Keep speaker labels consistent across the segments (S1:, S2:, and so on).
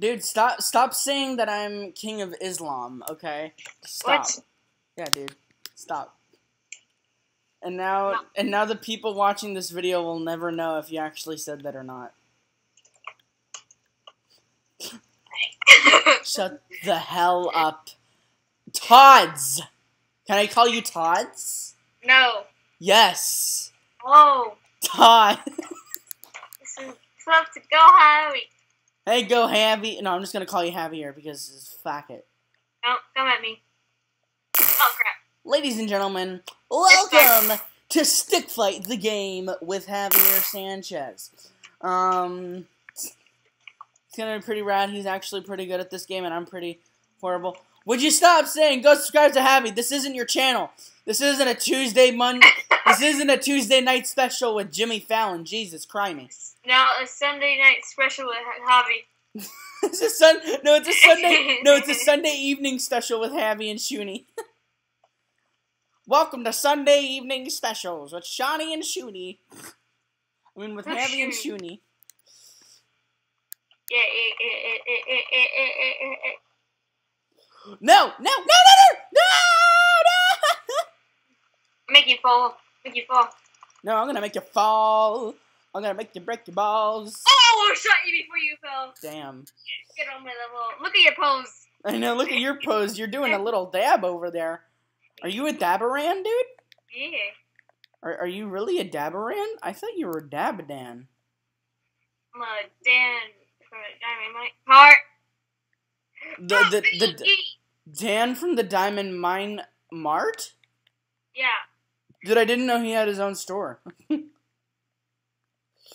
S1: Dude, stop stop saying that I'm king of Islam, okay? Stop.
S2: What?
S1: Yeah, dude. Stop. And now
S2: No.
S1: and now the people watching this video will never know if you actually said that or not. Shut the hell up. Tods. Can I call you Tods?
S2: no.
S1: Yes.
S2: Oh.
S1: Todd.
S2: This is supposed to go Harry.
S1: Hey, go Javi. No, I'm just gonna call you Javier because it's fuck it.
S2: No, come at me. Oh crap.
S1: Ladies and gentlemen, welcome to Stick Fight the game with Javier Sanchez. Um, it's gonna be pretty rad. He's actually pretty good at this game, and I'm pretty horrible. Would you stop saying go subscribe to Javi? This isn't your channel. This isn't a Tuesday Monday. This isn't a Tuesday night special with Jimmy Fallon. Jesus, cry.
S2: No, a Sunday night special with Javi.
S1: it's a sun. No, it's a Sunday. no, it's a Sunday evening special with Javi and Shuni. Welcome to Sunday evening specials with Shawnee and Shuni. I mean, with
S2: oh,
S1: Javi and
S2: Shuni. Yeah,
S1: No, no, no, no, no, no, no!
S2: Make you fall. Make you fall.
S1: No, I'm gonna make you fall. I'm gonna make you break your balls.
S2: Oh, I shot you before you fell.
S1: Damn.
S2: Get on my level. Look at your pose.
S1: I know. Look at your pose. You're doing a little dab over there. Are you a dabaran, dude?
S2: Yeah.
S1: Are, are you really a dabaran? I thought you were a dabadan.
S2: I'm a Dan from Diamond Mike. Heart.
S1: The the the Dan from the Diamond Mine Mart?
S2: Yeah.
S1: Dude, I didn't know he had his own store.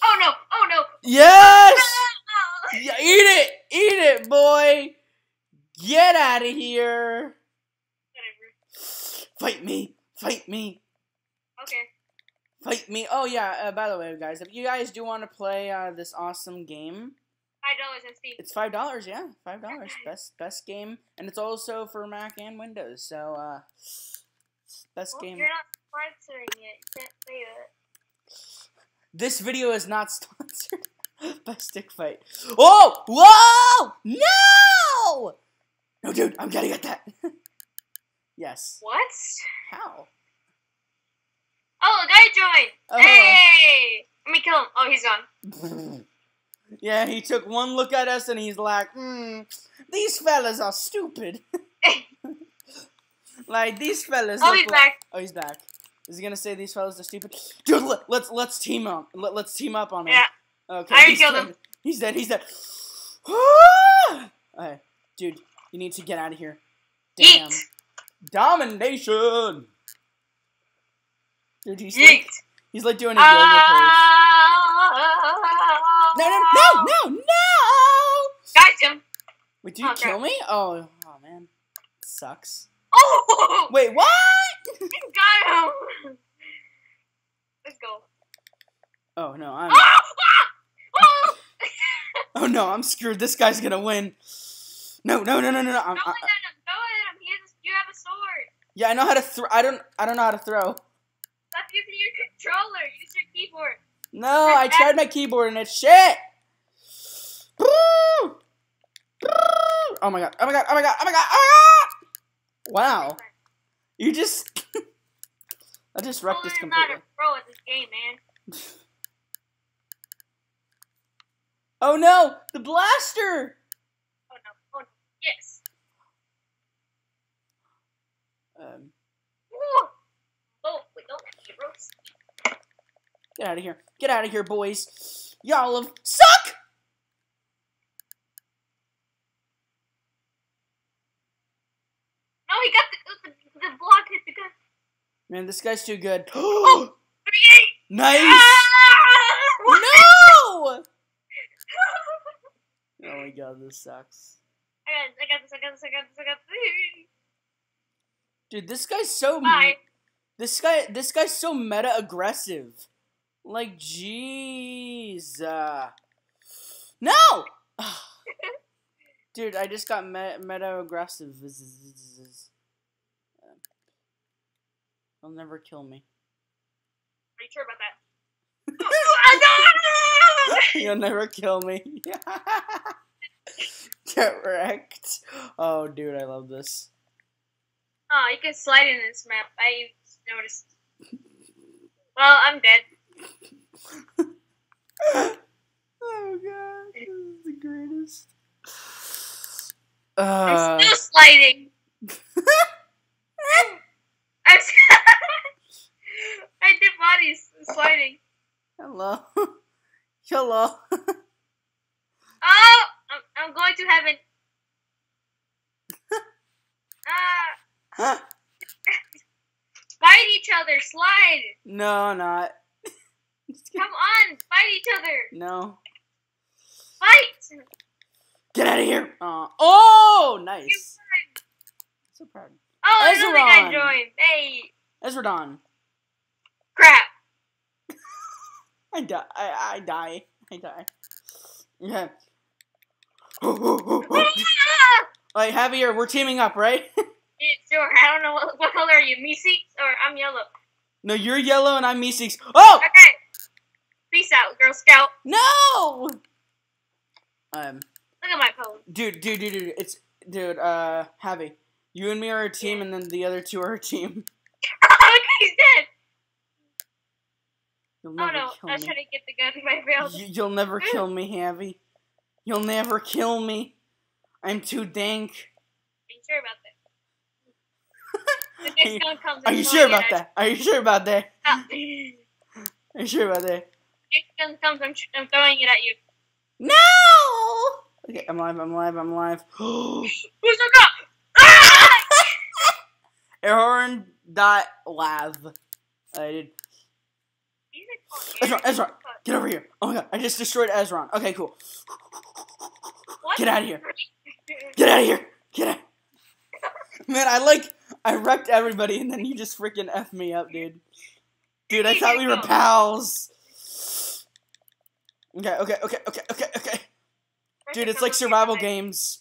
S2: Oh no! Oh no!
S1: yes!
S2: Ah!
S1: Yeah, eat it! Eat it, boy! Get out of here!
S2: Whatever.
S1: Fight me! Fight me!
S2: Okay.
S1: Fight me! Oh yeah, uh, by the way, guys, if you guys do want to play uh, this awesome game,
S2: Five dollars on Steam.
S1: it's five dollars. Yeah, five dollars. Best best game, and it's also for Mac and Windows. So uh, best
S2: Well,
S1: game.
S2: Sponsoring it. You can't say that.
S1: This video is not sponsored by Stick Fight. Oh! Whoa! No! No, dude, I'm gonna get that. yes.
S2: What?
S1: How?
S2: Oh, guy joined.
S1: Oh.
S2: Hey! Let me kill him. Oh, he's gone.
S1: yeah, he took one look at us and he's like, hmm, these fellas are stupid. like, these fellas.
S2: Oh, he's
S1: like-
S2: back.
S1: Oh, he's back. Is he gonna say these fellas are stupid? Dude, let, let's let's team up. Let, let's team up on him.
S2: Yeah.
S1: Okay.
S2: I already
S1: he's
S2: killed
S1: dead.
S2: him.
S1: He's dead. He's dead. Alright, dude, you need to get out of here. Damn.
S2: Yeet.
S1: Domination. Dude, he's
S2: Yeet.
S1: like he's like doing a yoga pose.
S2: Ah!
S1: No, no, no, no, no!
S2: Got him.
S1: Wait, did you
S2: Oh,
S1: kill me? Oh, oh man, sucks.
S2: Oh!
S1: Wait, what?
S2: Got him. Let's go.
S1: Oh no, I'm.
S2: Ah! Ah! Oh!
S1: Oh no, I'm screwed. This guy's gonna win. No, no, no, no, no, no. I'm,
S2: Go
S1: I,
S2: at him. Go at him. He has, you have a sword.
S1: yeah, I know how to throw. I don't. I don't know how to throw.
S2: Stop using your controller. Use your keyboard.
S1: No, I tried my keyboard and it's shit. Oh my god! Oh my god! Oh my god! Oh my god! Ah! Wow, you just. I just wrecked this completely.
S2: pro at this game, man.
S1: Oh no! The blaster!
S2: Oh no. Oh no. Yes.
S1: Um,
S2: Ooh. Oh, we don't have heroes.
S1: get out of here! Get out of here, boys! Y'all have suck!
S2: No, he got the, the, the block hit the gun.
S1: Man, this guy's too good.
S2: Oh! 38!
S1: nice!
S2: Ah!
S1: No! Oh my god, this sucks.
S2: I got this, I got this, I got this, I got this, I got
S1: Dude, this guy's so.
S2: Bye.
S1: this guy this guy's so meta aggressive. Like jeez. Uh, no. Dude, I just got me- meta aggressive. He'll never kill me.
S2: Are you sure about that?
S1: Oh, He'll never kill me. Get wrecked. Oh, dude, I love this.
S2: Oh, you can slide in this map. I noticed. Well, I'm dead.
S1: oh god, this is the greatest.
S2: I'm
S1: Uh,
S2: still sliding. I'm. I did bodies sliding.
S1: hello, hello.
S2: Oh, I'm, I'm going to heaven. Ah, fight each other. Slide.
S1: no, not.
S2: Come on, fight each other.
S1: No.
S2: Fight.
S1: Get out of here. Uh, oh, nice. So proud.
S2: Oh, another guy
S1: Ezron.
S2: joined. Hey,
S1: Ezradon.
S2: crap.
S1: I die. I, I die. I die. Okay.
S2: Ah!
S1: Alright, Javier, we're teaming up, right?
S2: Yeah, sure. I don't know what, what color are you, me six or I'm yellow.
S1: no, you're yellow and I'm Meeseeks. Oh!
S2: Okay. Peace out, Girl Scout.
S1: No! Um,
S2: Look at my pose.
S1: dude, dude, dude, dude, it's, dude, uh, Javi, you and me are a team and then the other two are a team.
S2: he's dead.
S1: You'll
S2: Oh no,
S1: kill
S2: I was
S1: me.
S2: trying to get the gun, but I failed.
S1: You, you'll never kill me, Javi. You'll never kill me. I'm too dank.
S2: Are you sure about that? The
S1: Are you-
S2: next gun comes.
S1: Are you sure about that? Are you sure about that?
S2: Ah.
S1: Are you sure about that?
S2: Next gun comes. I'm, I'm throwing it at you.
S1: No! Okay, I'm alive, I'm alive, I'm alive.
S2: Who's the? Ah!
S1: Aaron dot lav. I did.
S2: Oh,
S1: Ezra, get over here. Oh my god, I just destroyed Ezron. Okay, cool.
S2: What?
S1: Get out of here. Get out of here. Get out. Man, I like, I wrecked everybody and then you just freaking F me up, dude. Dude, I thought we were pals. Okay, okay, okay, okay, okay, okay. Dude, it's like survival games.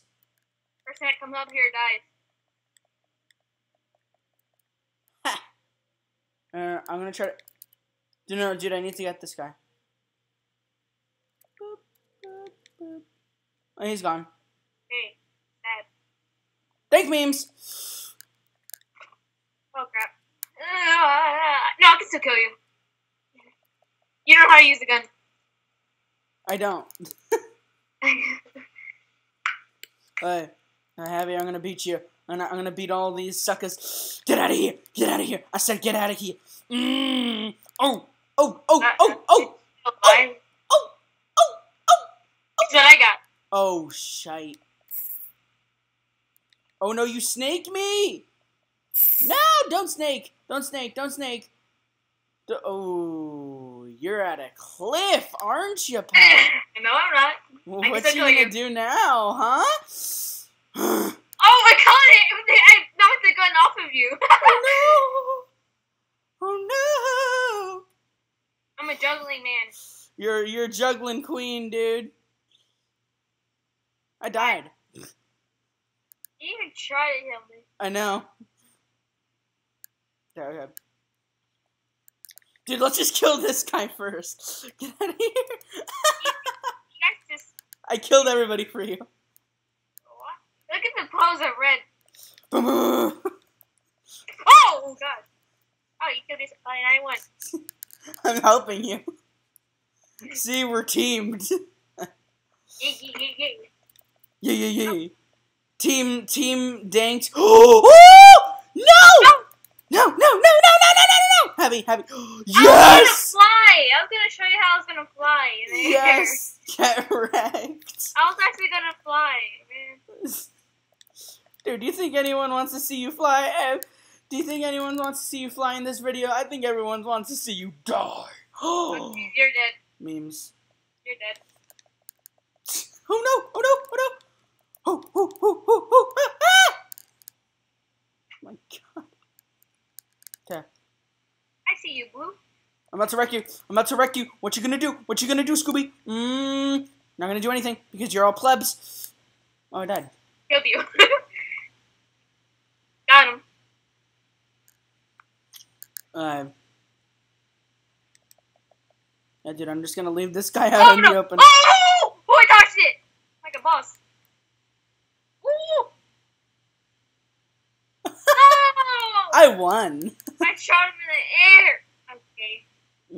S2: Person that comes up here dies.
S1: Uh, I'm gonna try to. Dude, no, dude, I need to get this guy. Oh, he's gone.
S2: Hey, sad.
S1: Thank memes.
S2: Oh crap. Ah, no, I can still kill you. You know how to use the gun.
S1: I don't. Hey, I have you. I'm gonna beat you. I'm gonna, I'm gonna beat all these suckers. Get out of here! Get out of here! I said, get out of here. Mm. Oh, oh, oh, oh, oh,
S2: Oh, I-
S1: oh, oh, oh.
S2: That's what I got.
S1: Oh, shite. Oh no, you snake me! No, don't snake! Don't snake! Don't snake! D- oh, you're at a cliff, aren't you, pal?
S2: no, I'm not.
S1: Well, what you gonna
S2: you.
S1: do now, huh?
S2: Oh, I caught it! I knocked the gun off of you.
S1: oh no! Oh no!
S2: I'm a juggling man.
S1: You're you're juggling queen, dude. I died.
S2: You even try to kill me.
S1: I know. Okay, okay. Dude, let's just kill this guy first. Get out of here.
S2: You guys just.
S1: I killed everybody for you.
S2: Look at the pose of red. Oh, God. Oh, you killed this. Oh, and I won.
S1: I'm helping you. See, we're teamed. Yeah, yeah, oh. yeah. Team, team, danked. Oh, no! No, no, no, no, Heavy, heavy.
S2: I was
S1: Yes!
S2: gonna fly. I was gonna show you how I was gonna fly. in the air.
S1: Yes! Get wrecked.
S2: I was actually gonna fly, man.
S1: Dude, do you think anyone wants to see you fly? Eh, Do you think anyone wants to see you fly in this video? I think everyone wants to see you die. Oh,
S2: You're dead.
S1: memes.
S2: You're dead.
S1: Oh no! Oh no! Oh no! Oh, oh, oh, oh, oh, ah, ah! My god
S2: see you, Blue.
S1: I'm about to wreck you. I'm about to wreck you. What you gonna do? What you gonna do, Scooby? Mmm. Not gonna do anything because you're all plebs. Oh, I died.
S2: you. Got him.
S1: Uh, yeah, dude, I'm just gonna leave this guy out
S2: oh,
S1: in
S2: no.
S1: the open.
S2: Oh! oh, I dodged it! Like a boss. Ooh! oh!
S1: I won.
S2: I shot him in the air. Okay.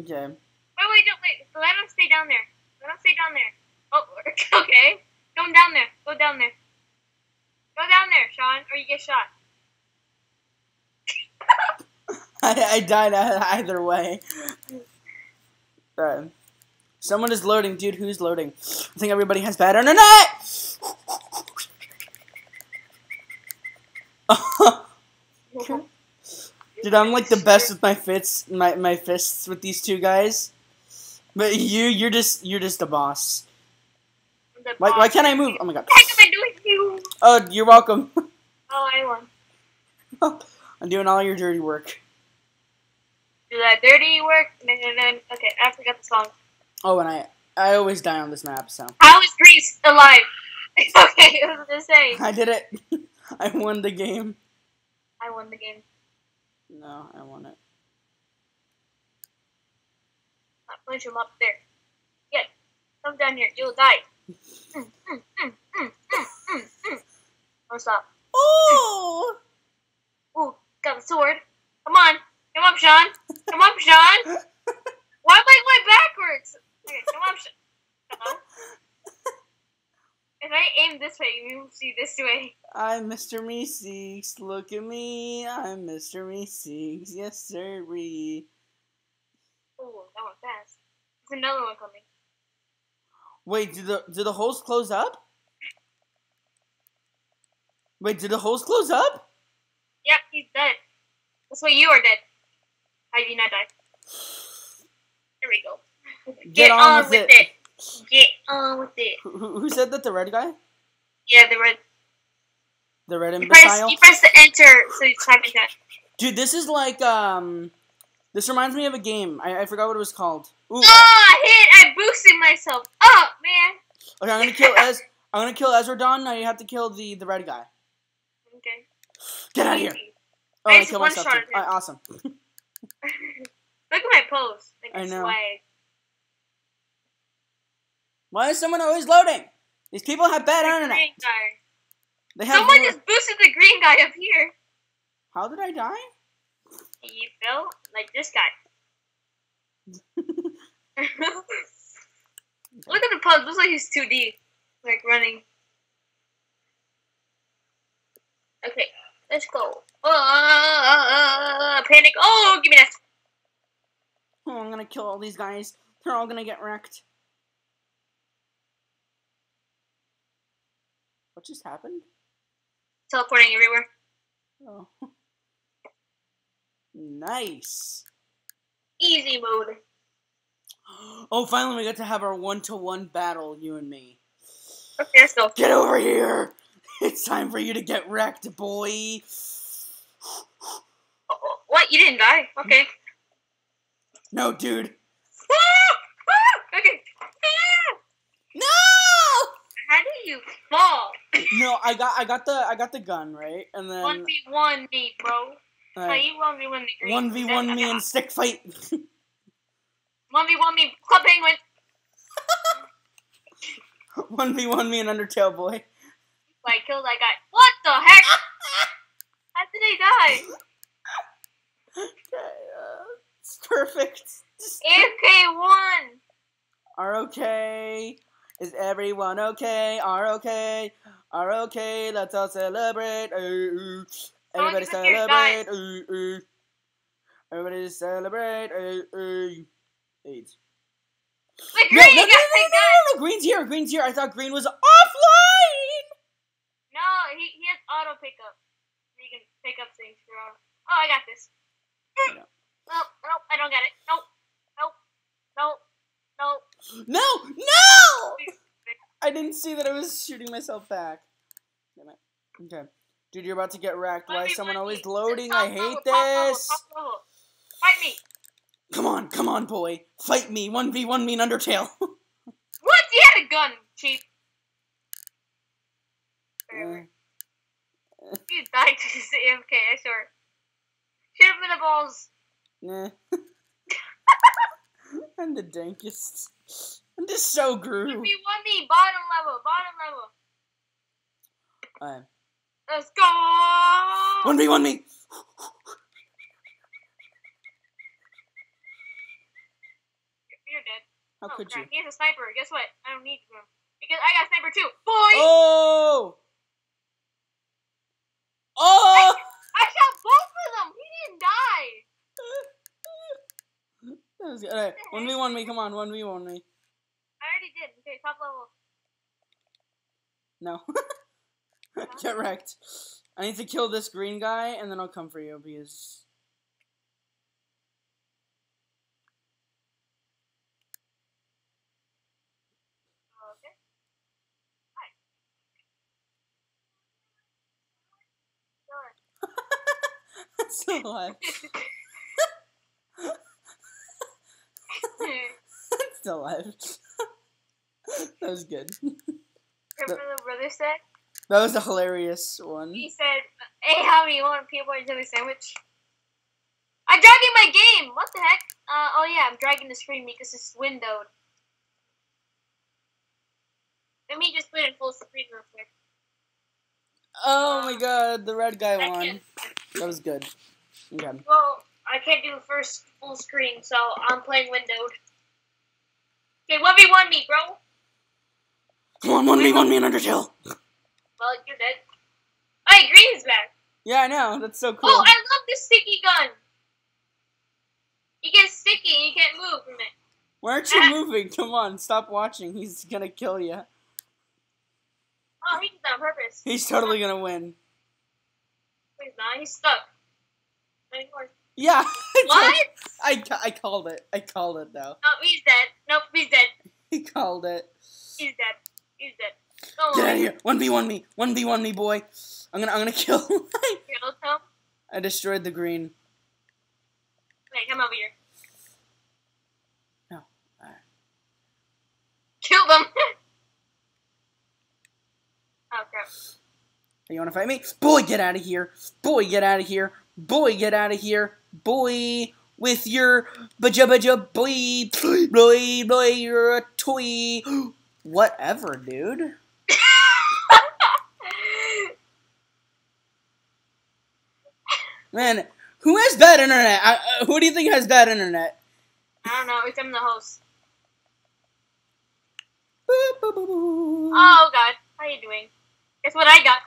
S1: Okay.
S2: Wait, wait, don't wait. Let him stay down there. Let him stay down there. Oh, okay. Go down there. Go down there. Go down there, Sean, or you get shot.
S1: I, I died either way. Alright. Someone is loading, dude. Who's loading? I think everybody has bad internet. dude, I'm like the best with my fits, my my fists with these two guys. But you, you're just you're just a boss. Why, why can't I move? Oh my god.
S2: What am I doing to you?
S1: Oh, you're welcome.
S2: Oh, I won.
S1: I'm doing all your dirty work.
S2: Do that dirty work, and then okay, I forgot the song.
S1: Oh, and I I always die on this map, so
S2: How is Greece alive? It's okay, I was gonna say
S1: I did it. I won the game.
S2: I won the game.
S1: No, I want it.
S2: I'll punch him up there. Yeah, come down here. You'll die. Mm. Don't stop.
S1: Oh!
S2: Ooh, got the sword. Come on, come up, Sean. Come up, Sean. Why am I going backwards? Okay, come up, Sean. Hello. If I aim this way, you will see this way.
S1: I'm Mr. Meeseeks. Look at me. I'm Mr. Meeseeks. Yes, sir.
S2: Oh, that went fast. There's another one coming.
S1: Wait, do the do the holes close up? Wait, did the holes close up?
S2: Yep, he's dead. That's why you are dead. How did you not die? There we go.
S1: Get on with it.
S2: Get on with it.
S1: Who, who who said that? The red guy?
S2: Yeah, the red.
S1: The red
S2: You press,
S1: imbecile?
S2: you press the enter, so you type in that.
S1: Dude, this is like um. This reminds me of a game. I, I forgot what it was called. Ooh.
S2: Oh, I hit! I boosted myself up, man.
S1: Okay, I'm gonna kill Ez. I'm gonna kill Ezra Now you have to kill the the red guy.
S2: Okay.
S1: Get out of here! Oh,
S2: I
S1: I killed myself too. Alright, awesome.
S2: Look at my pose. Like
S1: I know.
S2: swag.
S1: Why is someone always loading? These people have bad
S2: The
S1: internet.
S2: green guy.
S1: They have.
S2: Someone
S1: no-
S2: just boosted the green guy up here.
S1: How did I die?
S2: You fell like this guy. Look at the pose. Looks like he's 2D. Like running. Okay, let's go. Uh, panic. Oh, give me that.
S1: Oh, I'm gonna kill all these guys. They're all gonna get wrecked. Just happened?
S2: Teleporting everywhere.
S1: Oh. Nice.
S2: Easy mode.
S1: Oh, finally we got to have our one-to-one battle, you and me.
S2: Okay, let's go.
S1: Get over here! It's time for you to get wrecked, boy.
S2: What? You didn't die? Okay.
S1: No, dude.
S2: okay.
S1: No!
S2: How do you fall?
S1: No, I got I got the I got the gun right, and then
S2: One v one me, bro. No, you one v one me.
S1: one v one me and stick fight.
S2: One v one me. Club penguin.
S1: One v one me and Undertale boy.
S2: I killed that guy. What the heck? How did he die?
S1: Okay, uh, it's perfect.
S2: AFK one.
S1: Are okay? Is everyone okay? Are okay? Are okay? Let's all celebrate. Ooh, ooh. Everybody celebrate. Ooh, ooh. Everybody celebrate. Ooh, ooh. AIDS. No,
S2: green
S1: no, no, no, no, no,
S2: got.
S1: no, no, Green's here. Green's here. I thought Green was offline.
S2: No, he, he has auto pickup. You can pick up things for auto. Oh, I got this. Nope, nope, I don't got it. Nope, nope, nope, nope.
S1: No, no! I didn't see that I was shooting myself back. Damn it. Okay. Dude, you're about to get wrecked. Why is someone always loading? I hate this.
S2: Fight me.
S1: Come on, come on, boy. Fight me. 1v1 me and Undertale.
S2: What? You had a gun, cheap.
S1: Uh,
S2: You died to this AFK, I swear. Shoot him in the balls.
S1: nah. I'm the dankest. This so
S2: grew.
S1: One
S2: me, one me, bottom level, bottom level.
S1: Alright.
S2: Let's go!
S1: One me, one me! You're dead. How
S2: oh,
S1: could
S2: crap. you? He has a sniper. Guess what? I don't need him. Because I got a sniper too. Boy!
S1: Oh! Oh! Alright, 1v1 me, come on, 1v1 me.
S2: I already did. Okay, top level.
S1: No. Uh-huh. Get wrecked. I need to kill this green guy, and then I'll come for you, because...
S2: Oh, okay. Hi.
S1: It's still alive. Still alive. that was good.
S2: Remember the brother said?
S1: That was a hilarious one.
S2: He said, "Hey, how you want a peanut butter jelly sandwich?" I'm dragging my game. What the heck? Uh, oh yeah, I'm dragging the screen because it's windowed. Let me just put it in full screen real quick.
S1: Oh my god, the red guy won. That was good. Okay.
S2: Well, I can't do the first full screen, so I'm playing windowed. Okay, one v one me, bro.
S1: Come on, 1v1 me in Undertale.
S2: Well, you're dead. Hey, Green's back.
S1: Yeah, I know. That's so cool.
S2: Oh, I love this sticky gun. You get sticky and you can't move from it.
S1: Why aren't you ah. moving? Come on, stop watching. He's gonna kill you.
S2: Oh, he did that on purpose.
S1: He's totally gonna win.
S2: He's not. He's stuck. Anymore.
S1: Yeah.
S2: What?
S1: I, I called it. I called it though.
S2: No, he's dead. Nope, he's dead.
S1: He called it.
S2: He's dead. He's dead. Don't
S1: Get out of here. 1v1 me. 1v1 me, boy. I'm gonna I'm gonna kill
S2: let's.
S1: I destroyed the green.
S2: Wait, come over here.
S1: No. Alright.
S2: Kill them. oh crap.
S1: You wanna fight me? Boy, get out of here. Boy, get out of here. Boy, get out of here. Boy, with your baja baja boy. Boy, boy, you're a toy. Whatever, dude. Man, who has bad internet? I, uh, who do you think has bad internet?
S2: I don't know. It's I'm the host. Oh god, how are you doing? Guess what I got?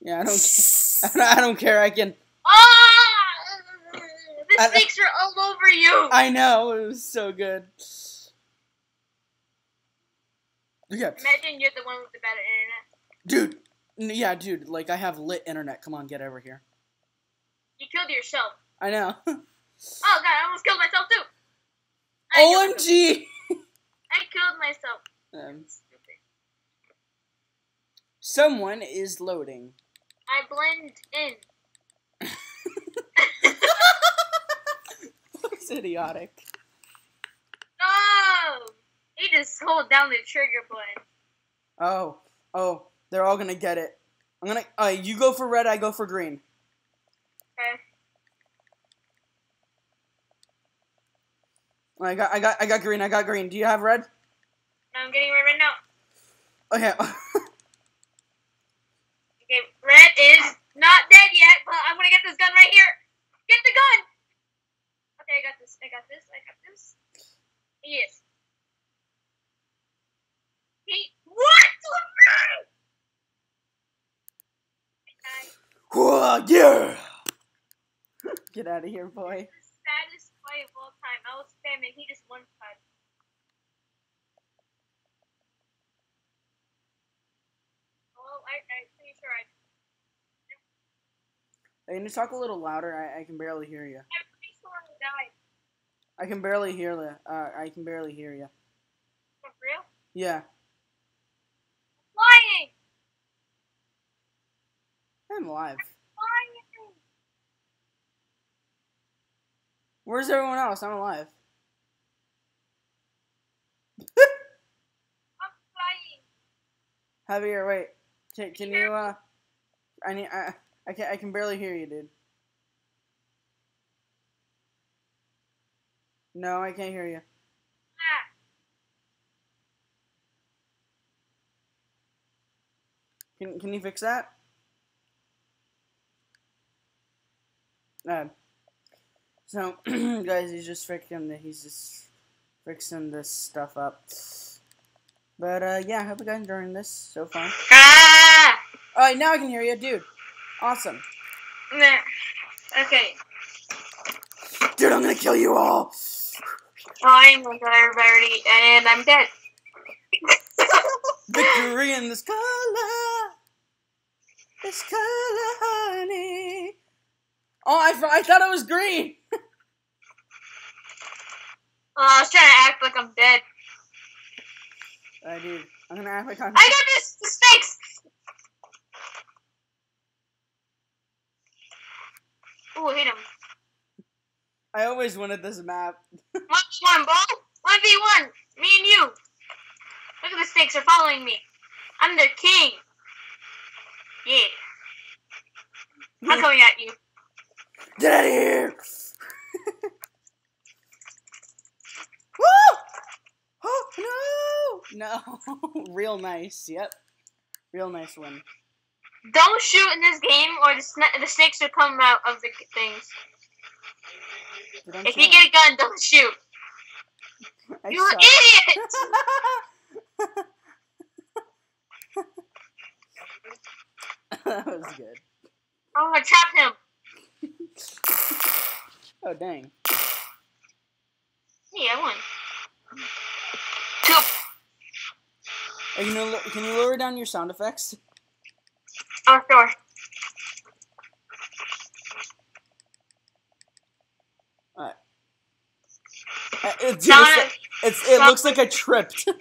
S1: Yeah, I don't. I don't, I don't care. I can.
S2: Ah! The
S1: I-
S2: snakes are all over you.
S1: I know it was so good. Yeah,
S2: Imagine you're the one with the better internet.
S1: dude. Yeah, dude. Like I have lit internet. Come on, get over here.
S2: You killed yourself.
S1: I know.
S2: Oh god, I almost killed myself too. I killed.
S1: Omg.
S2: I killed myself.
S1: Um, someone is loading.
S2: I blend in.
S1: It's idiotic.
S2: Oh! He just hold down the trigger button.
S1: Oh, oh, they're all gonna get it. I'm gonna. Uh, you go for red. I go for green.
S2: Okay.
S1: I got. I got. I got green. I got green. Do you have red?
S2: Now I'm getting red right now.
S1: Okay.
S2: Okay, red is not dead yet, but I'm gonna get this gun right here. Get the gun! Okay, I got this. I got this. I got this. Yes. He what?
S1: Whoa, yeah. Get out of here, boy.
S2: the saddest fight of all time. I was spamming. He just one time. Oh, I, I'm pretty sure I.
S1: Hey, can you talk a little louder? I, I can barely hear you.
S2: I'm I
S1: can barely hear the. Uh, I can barely hear you.
S2: For real?
S1: Yeah,
S2: Flying!
S1: I'm alive.
S2: Flying!
S1: Where's everyone else? I'm alive.
S2: I'm flying!
S1: Javier, wait. Can, can you? Uh, I need. I, I can. I can barely hear you, dude. No, I can't hear you. Can Can you fix that? Uh, so, guys, he's just freaking. He's just fixing this stuff up. But uh, yeah, I hope you guys enjoying this so far. All right, now I can hear you, dude. Awesome,
S2: Meh. Okay.
S1: dude. I'm gonna kill you all.
S2: I'm with everybody, and I'm dead.
S1: Victory in this color, this color, honey. Oh, I, I thought it was green.
S2: Oh, I was trying to act like I'm dead.
S1: Alright, dude. I'm gonna act like I'm.
S2: I got this! The snakes! Ooh, hit him.
S1: I always wanted this map.
S2: 1v1, ball! 1v1! Me and you! Look at the snakes, they're following me. I'm their king. Yeah. I'm coming at you.
S1: Get out of here! Woo! Oh no! No, real nice. Yep, real nice one.
S2: Don't shoot in this game, or the, sna- the snakes will come out of the things. If you get a gun, don't shoot.
S1: I
S2: You
S1: suck.
S2: idiot!
S1: that was good.
S2: Oh, I'm gonna trap him.
S1: Oh dang.
S2: Hey, I won. Two.
S1: Hey, you know, can you lower down your sound effects?
S2: Oh, sure.
S1: Uh, it, dude,
S2: Sound
S1: it's, it's, it looks like I tripped.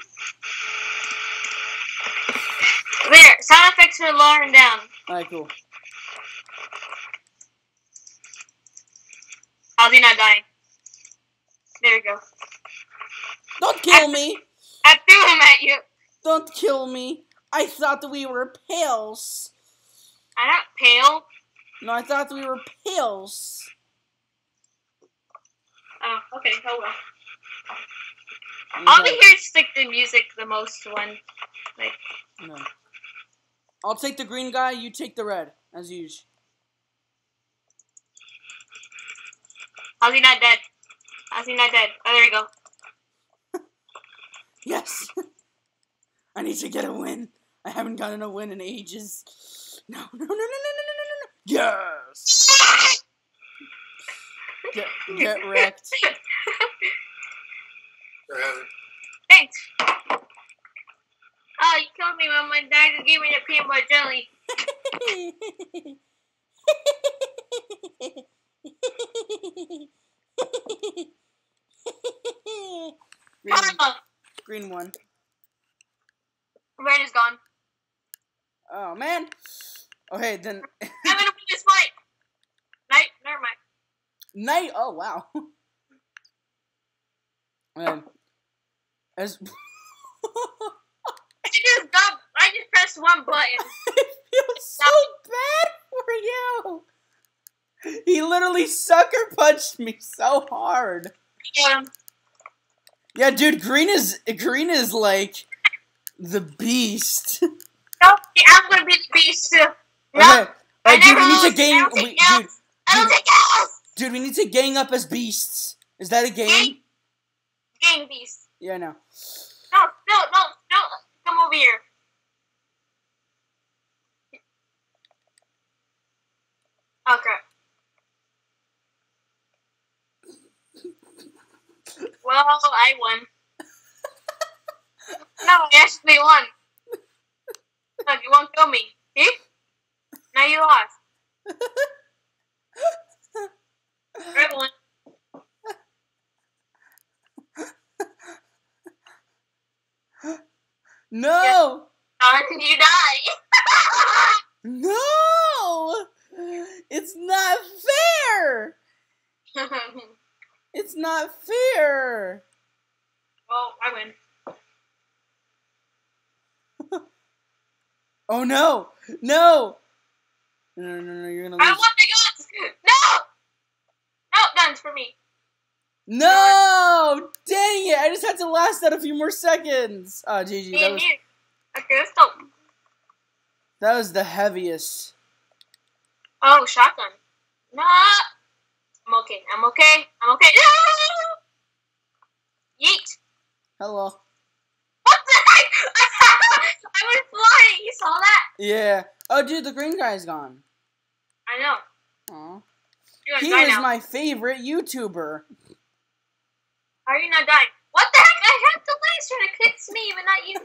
S2: There, sound effects are lowering down.
S1: Alright, cool.
S2: How's he not dying? There you go.
S1: Don't kill me!
S2: I threw him at you.
S1: Don't kill me! I thought that we were pals.
S2: I'm not pale.
S1: No, I thought we were pals.
S2: Oh, okay. Oh well.
S1: Okay.
S2: I'll be here to stick the music the most one. like,
S1: No. I'll take the green guy, you take the red, as usual.
S2: how's he not dead? How's he not dead? Oh, there you go.
S1: Yes! I need to get a win. I haven't gotten a win in ages. No, no, no, no, no, no, no, no, no. Yes! Get, get wrecked.
S2: Thanks. Oh, you killed me when my dad just gave me the peanut butter jelly.
S1: green,
S2: Oh,
S1: green one.
S2: red is gone.
S1: Oh man. Okay, then
S2: I'm gonna win this fight. Night, never mind.
S1: night. Oh wow. Um, as
S2: I just got, I just pressed one button.
S1: I feel so bad for you. He literally sucker punched me so hard.
S2: Um,
S1: Yeah, dude, green is green is like the beast.
S2: no, I'm gonna be the beast too. No,
S1: Okay,
S2: I
S1: uh, dude, we need to gang.
S2: don't
S1: We, dude,
S2: I don't
S1: dude, dude, we need to gang up as beasts. Is that a game?
S2: Gang? Gang beast.
S1: Yeah, no.
S2: No, no, no, no. Come over here. Crap. Well, I won. No, I actually won. Look, you won't kill me. See? Now you lost. Won.
S1: No,
S2: Until you die.
S1: no, it's not fair. It's not fair.
S2: well, I win.
S1: Oh no, no. No, no, no, you're gonna lose.
S2: I want the guns! No! No, guns for me.
S1: No! Dang it! I just had to last out a few more seconds. Ah, oh, GG.
S2: Me
S1: That was,
S2: you. Okay, let's go.
S1: that was the heaviest.
S2: Oh, shotgun. No. I'm okay. I'm okay. I'm okay. No! Yeet.
S1: Hello.
S2: What the heck? I went flying. You saw that?
S1: Yeah. Oh, dude, the green guy's gone.
S2: I know.
S1: Aw. He is
S2: now.
S1: my favorite YouTuber.
S2: Are you not dying? What the heck? I had the laser and it hits me, but not you.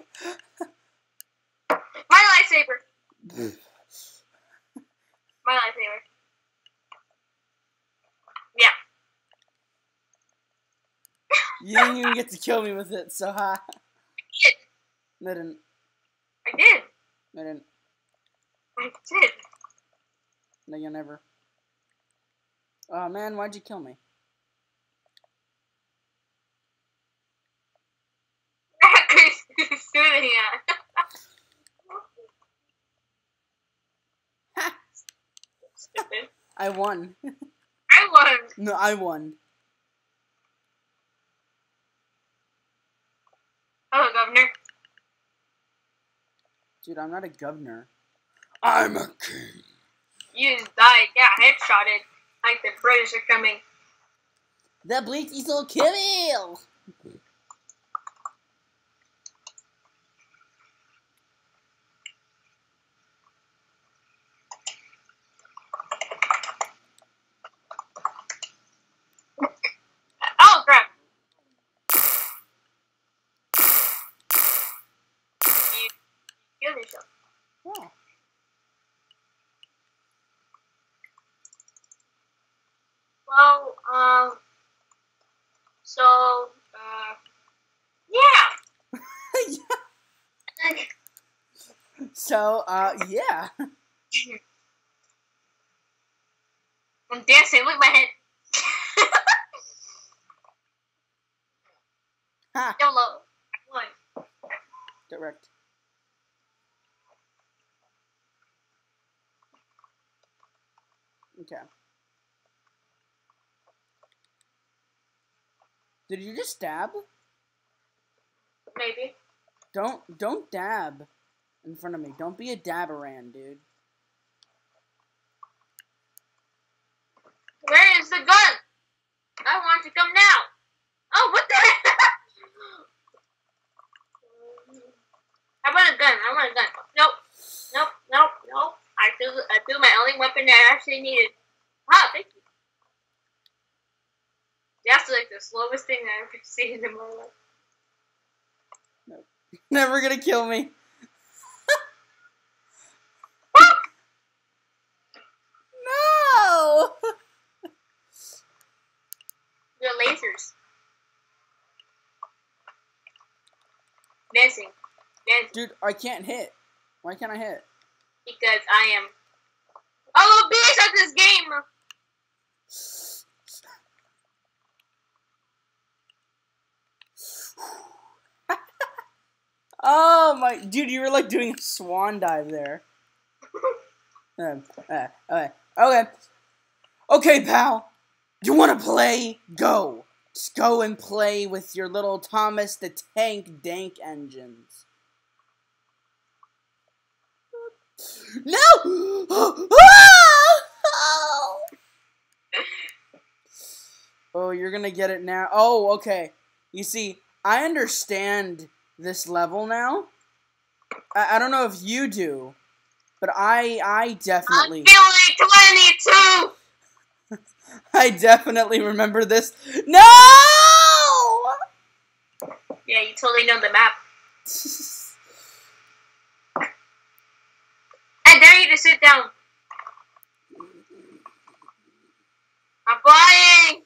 S2: My lightsaber. My lightsaber. Yeah.
S1: You didn't even get to kill me with it, so ha.
S2: Did.
S1: No, I didn't.
S2: I did.
S1: No, I didn't.
S2: I did.
S1: No, you never. Oh man, why'd you kill me?
S2: Shooting at.
S1: Ha!
S2: Stupid.
S1: I won.
S2: I won.
S1: No, I won.
S2: Hello, Governor.
S1: Dude, I'm not a governor. I'm a king.
S2: You just died. Yeah, headshotted. Like the British are coming.
S1: The Bleaky Soul kill!
S2: Oh, crap. You killed yourself.
S1: Yeah.
S2: Well, um, so, uh, yeah.
S1: So, uh, yeah.
S2: I'm dancing. Look at my head. YOLO. Won.
S1: Direct. Okay. Did you just dab?
S2: Maybe.
S1: Don't don't dab in front of me. Don't be a dabberan, dude.
S2: Where is the gun? I want to come now. Oh, what the heck? I want a gun. I want a gun. Nope. Nope. Nope. Nope. I threw, I threw my only weapon that I actually needed. Ah, thank you. That's like the slowest thing I've ever seen in my life. Nope.
S1: Never gonna kill me. no.
S2: They're lasers. Dancing. Dancing.
S1: Dude, I can't hit. Why can't I hit?
S2: Because I am. Oh, beast at this game!
S1: Oh my, dude, you were like doing a swan dive there. Um, uh, okay, okay, okay, pal. You want to play? Go. Just go and play with your little Thomas the Tank Dank engines. No! oh, you're gonna get it now. Oh, okay. You see, I understand this level now. I, I don't know if you do, but I I
S2: I'm
S1: definitely
S2: feeling 22!
S1: I definitely remember this. No!
S2: Yeah, you totally know the map. I dare you to sit down. I'm flying!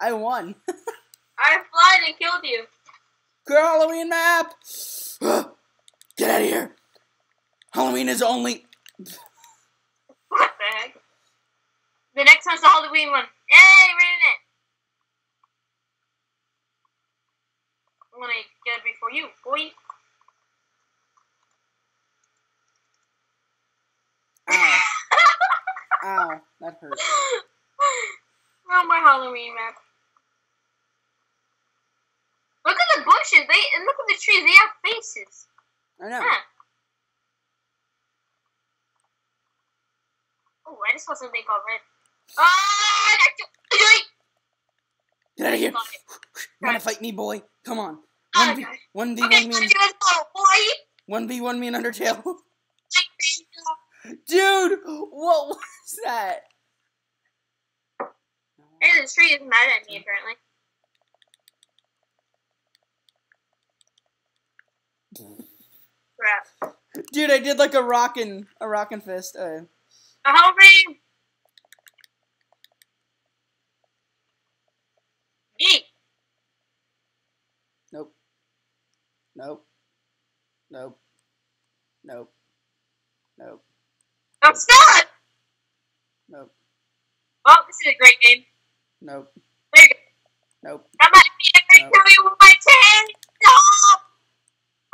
S1: I won.
S2: I flying and killed you.
S1: Girl, Halloween map. Get out of here. Halloween is only.
S2: What the heck? The next one's the Halloween one. Yay, we're in it. I'm gonna get it before you, boy.
S1: Ow! Ow! That hurt.
S2: oh, my Halloween map. Look at the bushes. They and look at the trees. They have faces.
S1: I know.
S2: Huh. Oh, I just saw something called red. Ah, I got you.
S1: Get out of here. You wanna fight me, boy? Come on.
S2: Oh,
S1: One v one v
S2: Okay,
S1: one me and
S2: go, boy.
S1: one v one me and Undertale. Dude, what was that?
S2: Hey, this tree is mad at me apparently. Crap.
S1: Dude, I did like a rockin' a rockin' fist. Uh,
S2: Uh, help me! Me!
S1: nope. Nope. Nope. Nope. Nope.
S2: I'm stuck!
S1: Nope.
S2: Well, this is a great game.
S1: Nope.
S2: There you go.
S1: Nope.
S2: Come at me and I
S1: Nope.
S2: with my ten! Stop!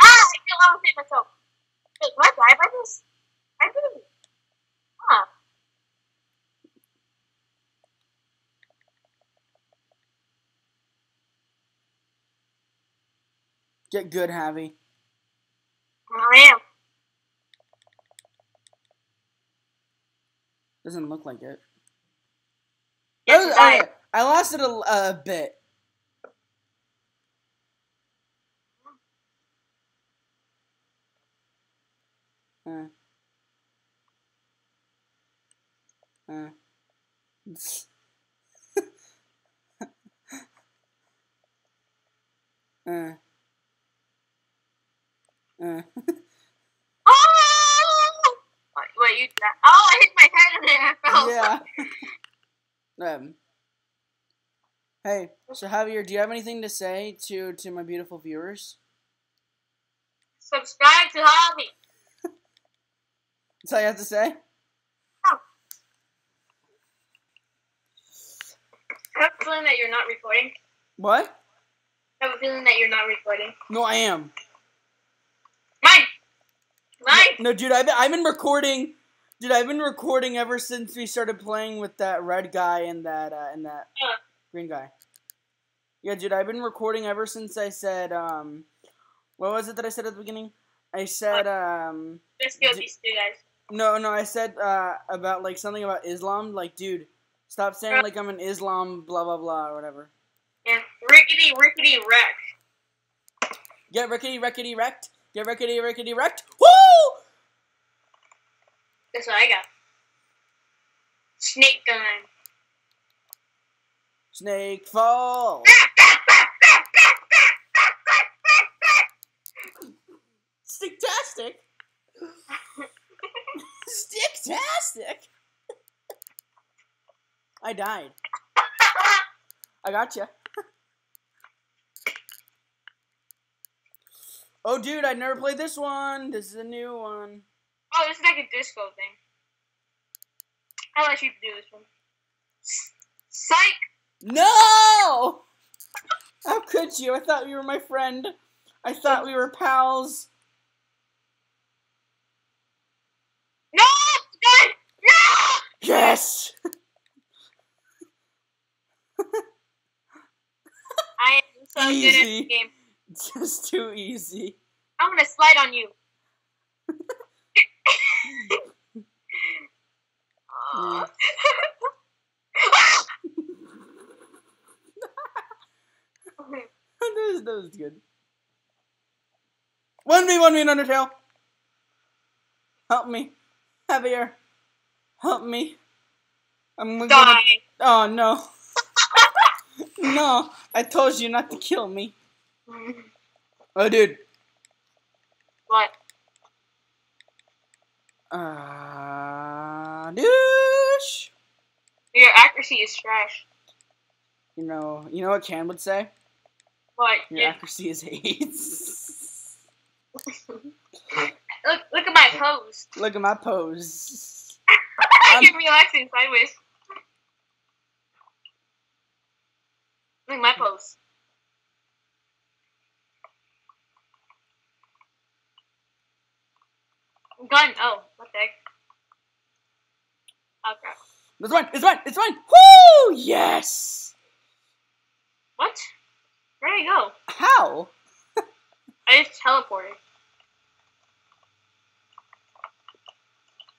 S2: Ah, I feel I hit myself. Wait, do I die by this? I do. Huh.
S1: Get good, Javy.
S2: I am.
S1: Doesn't look like it.
S2: Yes,
S1: Oh,
S2: I
S1: okay, I lost it a, a bit. Uh. Uh. uh. Uh.
S2: Oh! Wait, wait, you. Oh, I hit my head in there. I fell.
S1: yeah. um. Hey, so Javier, do you have anything to say to to my beautiful viewers?
S2: Subscribe to Javy.
S1: That's all you have to say.
S2: I have a feeling that you're not recording.
S1: What?
S2: I have a feeling that you're not recording.
S1: No, I am.
S2: Mine!
S1: No, dude, I've been, I've been recording. Dude, I've been recording ever since we started playing with that red guy and that uh, and that
S2: Uh.
S1: green guy. Yeah, dude, I've been recording ever since I said um, what was it that I said at the beginning? I said um,
S2: Let's kill these two guys.
S1: no, no, I said uh about like something about Islam. Like, dude, stop saying
S2: Uh.
S1: like I'm an Islam, blah blah blah, or whatever.
S2: Yeah. Rickety, rickety, wreck.
S1: Get rickety rickety wrecked. Get rickety rickety wrecked. Woo!
S2: That's what I got. Snake gun.
S1: Snake fall. Sticktastic. Sticktastic. I died. I got you. Oh, dude, I never played this one. This is a new one.
S2: Oh, this is like a disco thing. I'll let you do this one. Psych!
S1: No! How could you? I thought you were my friend. I thought we were pals.
S2: No! God! No!
S1: Yes!
S2: I am so good at this game.
S1: Just too easy.
S2: I'm gonna slide on you. Aw.
S1: that, was, that was good. 1v1 me in Undertale. Help me. heavier. Help me. I'm gonna.
S2: Die.
S1: Oh no. no, I told you not to kill me. Oh, dude.
S2: What?
S1: Uh, douche.
S2: Your accuracy is trash.
S1: You know, you know what Can would say?
S2: What?
S1: Your
S2: Yeah.
S1: accuracy is eight.
S2: Look, look at my pose.
S1: Look at my pose.
S2: You're relaxing sideways. Look at my pose. Gun. Oh, what the heck? Oh crap.
S1: It's mine. It's mine. It's mine. Woo! Yes.
S2: What? Where'd I go?
S1: How?
S2: I just teleported.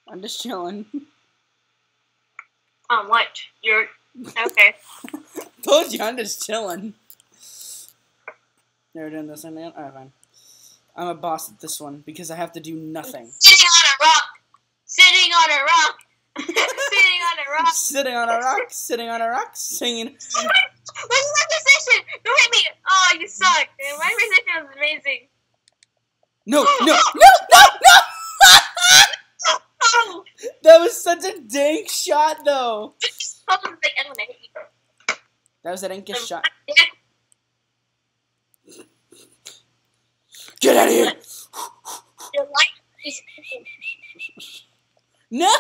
S1: I'm just chilling.
S2: Um, what? You're okay.
S1: Told you, I'm just chilling. Never doing this, man. Alright, fine. I'm a boss at this one because I have to do nothing.
S2: Sitting on a rock. Sitting on a rock. sitting on a rock.
S1: Sitting on a rock, sitting on a rock, singing.
S2: Oh What's my position? Don't hit me. Oh, you suck. My position was amazing.
S1: No, no, no, no, no!
S2: Oh,
S1: that was such a dank shot, though.
S2: I was like, I'm gonna hit you.
S1: That was a dankest um,
S2: shot.
S1: Get out of here!
S2: Your life is
S1: No!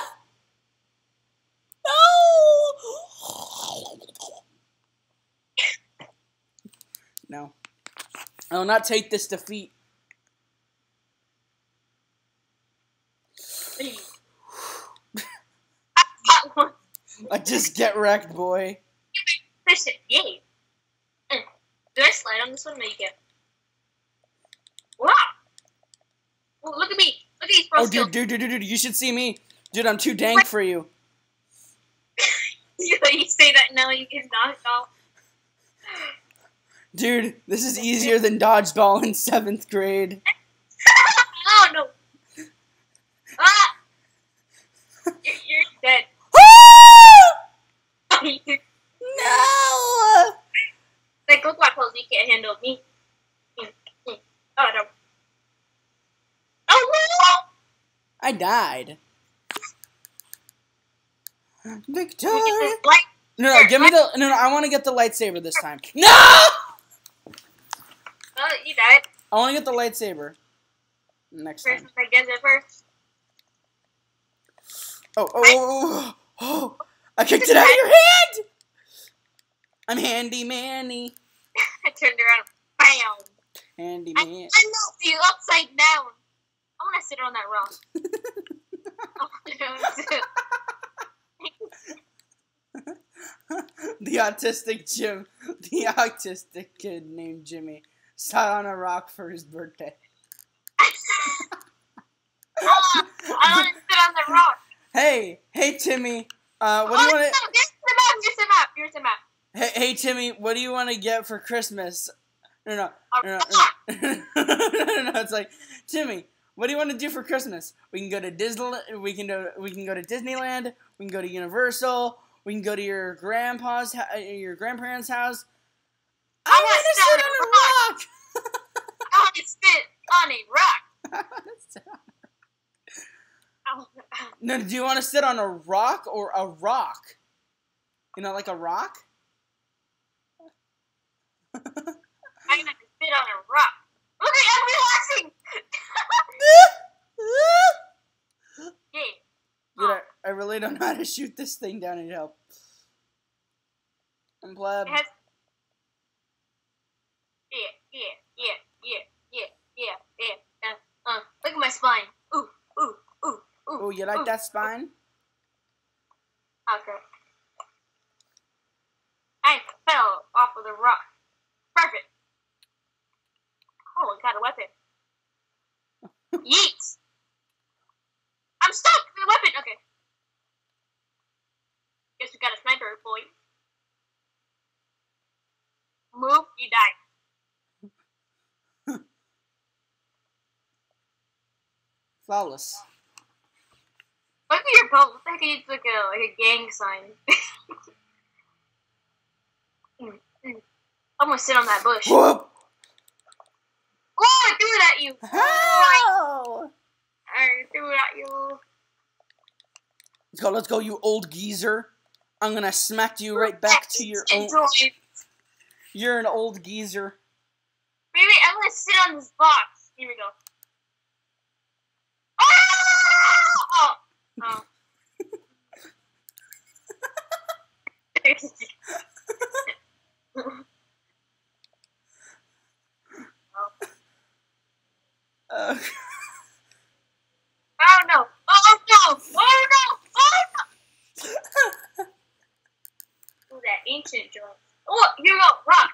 S1: No! No. I will not take this defeat. I just get wrecked, boy.
S2: Listen, yay. Do I slide on this one? You can't. Wow. Look at me. Look at these pro
S1: Oh, dude, dude, dude, dude, dude, you should see me. Dude, I'm too dank for you.
S2: you say that now you can off.
S1: Dude, this is easier than dodgeball in seventh grade.
S2: oh, no. Ah! You're, you're dead.
S1: no!
S2: like, look what pose you can't handle me. Mm, mm. Oh, no. Oh, no!
S1: I died. Victoria. No, no, give me the. No, no, I want to get the lightsaber this time. No!
S2: oh, you died.
S1: I want to get the lightsaber. Next
S2: First,
S1: time.
S2: I guess it first.
S1: Oh, oh, oh, oh, oh. I kicked it out of your hand! I'm handy manny.
S2: I turned around. Bam!
S1: Handy
S2: I, I knocked you upside down. I want to sit on that rock.
S1: the autistic Jim, the autistic kid named Jimmy, sat on a rock for his birthday.
S2: I want to sit on the rock.
S1: Hey, hey Timmy, uh, what do you
S2: oh,
S1: want to?
S2: Here's the map. Here's the map. Here's the map.
S1: Hey, hey Timmy, what do you want to get for Christmas? No, no, no, no, no, no, no, no. It's like Timmy, what do you want to do for Christmas? We can go to Disney. We can go. We can go to Disneyland. We can go to Universal. We can go to your grandpa's, uh, your grandparents' house. I
S2: I
S1: want
S2: wanna
S1: sit on a rock.
S2: I want to sit on a rock.
S1: I wanna sit on-
S2: Oh,
S1: no, do you want to sit on a rock or a rock? You know, like a rock.
S2: I'm gonna sit on a rock. Look at I'm relaxing. yeah.
S1: Dude, I, I really don't know how to shoot this thing down. Need help. I'm.
S2: It has. Yeah, yeah, yeah, yeah, yeah, yeah, yeah. Uh, uh. Look at my spine. Ooh, ooh, ooh, ooh.
S1: Oh, you like
S2: ooh.
S1: that spine?
S2: Okay. I fell off of the rock. Perfect. Oh, I got a weapon. Yeet. I'm stuck a weapon. Okay. Guess we got a sniper, boy. Move, you die.
S1: Flawless.
S2: Look at your boat. Looks like it's like a like a gang sign. Mm, mm. I'm gonna sit on that bush.
S1: Whoop!
S2: Oh, I threw it at you.
S1: How?
S2: I threw it at you.
S1: Let's go, let's go, you old geezer. I'm gonna smack you right back to your own. You're an old geezer.
S2: Maybe I'm gonna sit on this box. Here we go. Oh! Oh. oh.
S1: Uh,
S2: oh no! Oh no! Oh no! Oh no! Ooh, that ancient joke. Oh, you go rock.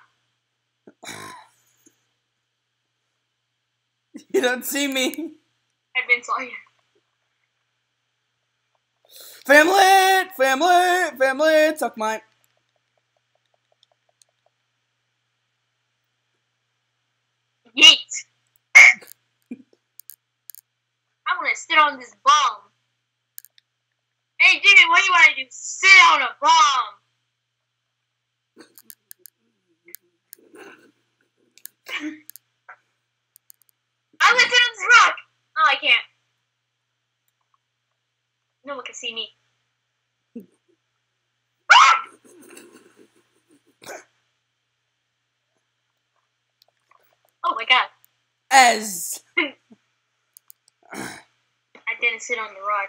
S1: you don't see me.
S2: I've been saw you.
S1: Family, family, family, suck mine.
S2: Yeet sit on this bomb. Hey, Jimmy, what do you want to do? Sit on a bomb. I'm gonna sit on this rock. Oh, I can't. No one can see me. Oh my god.
S1: Ez.
S2: Sit on the rock.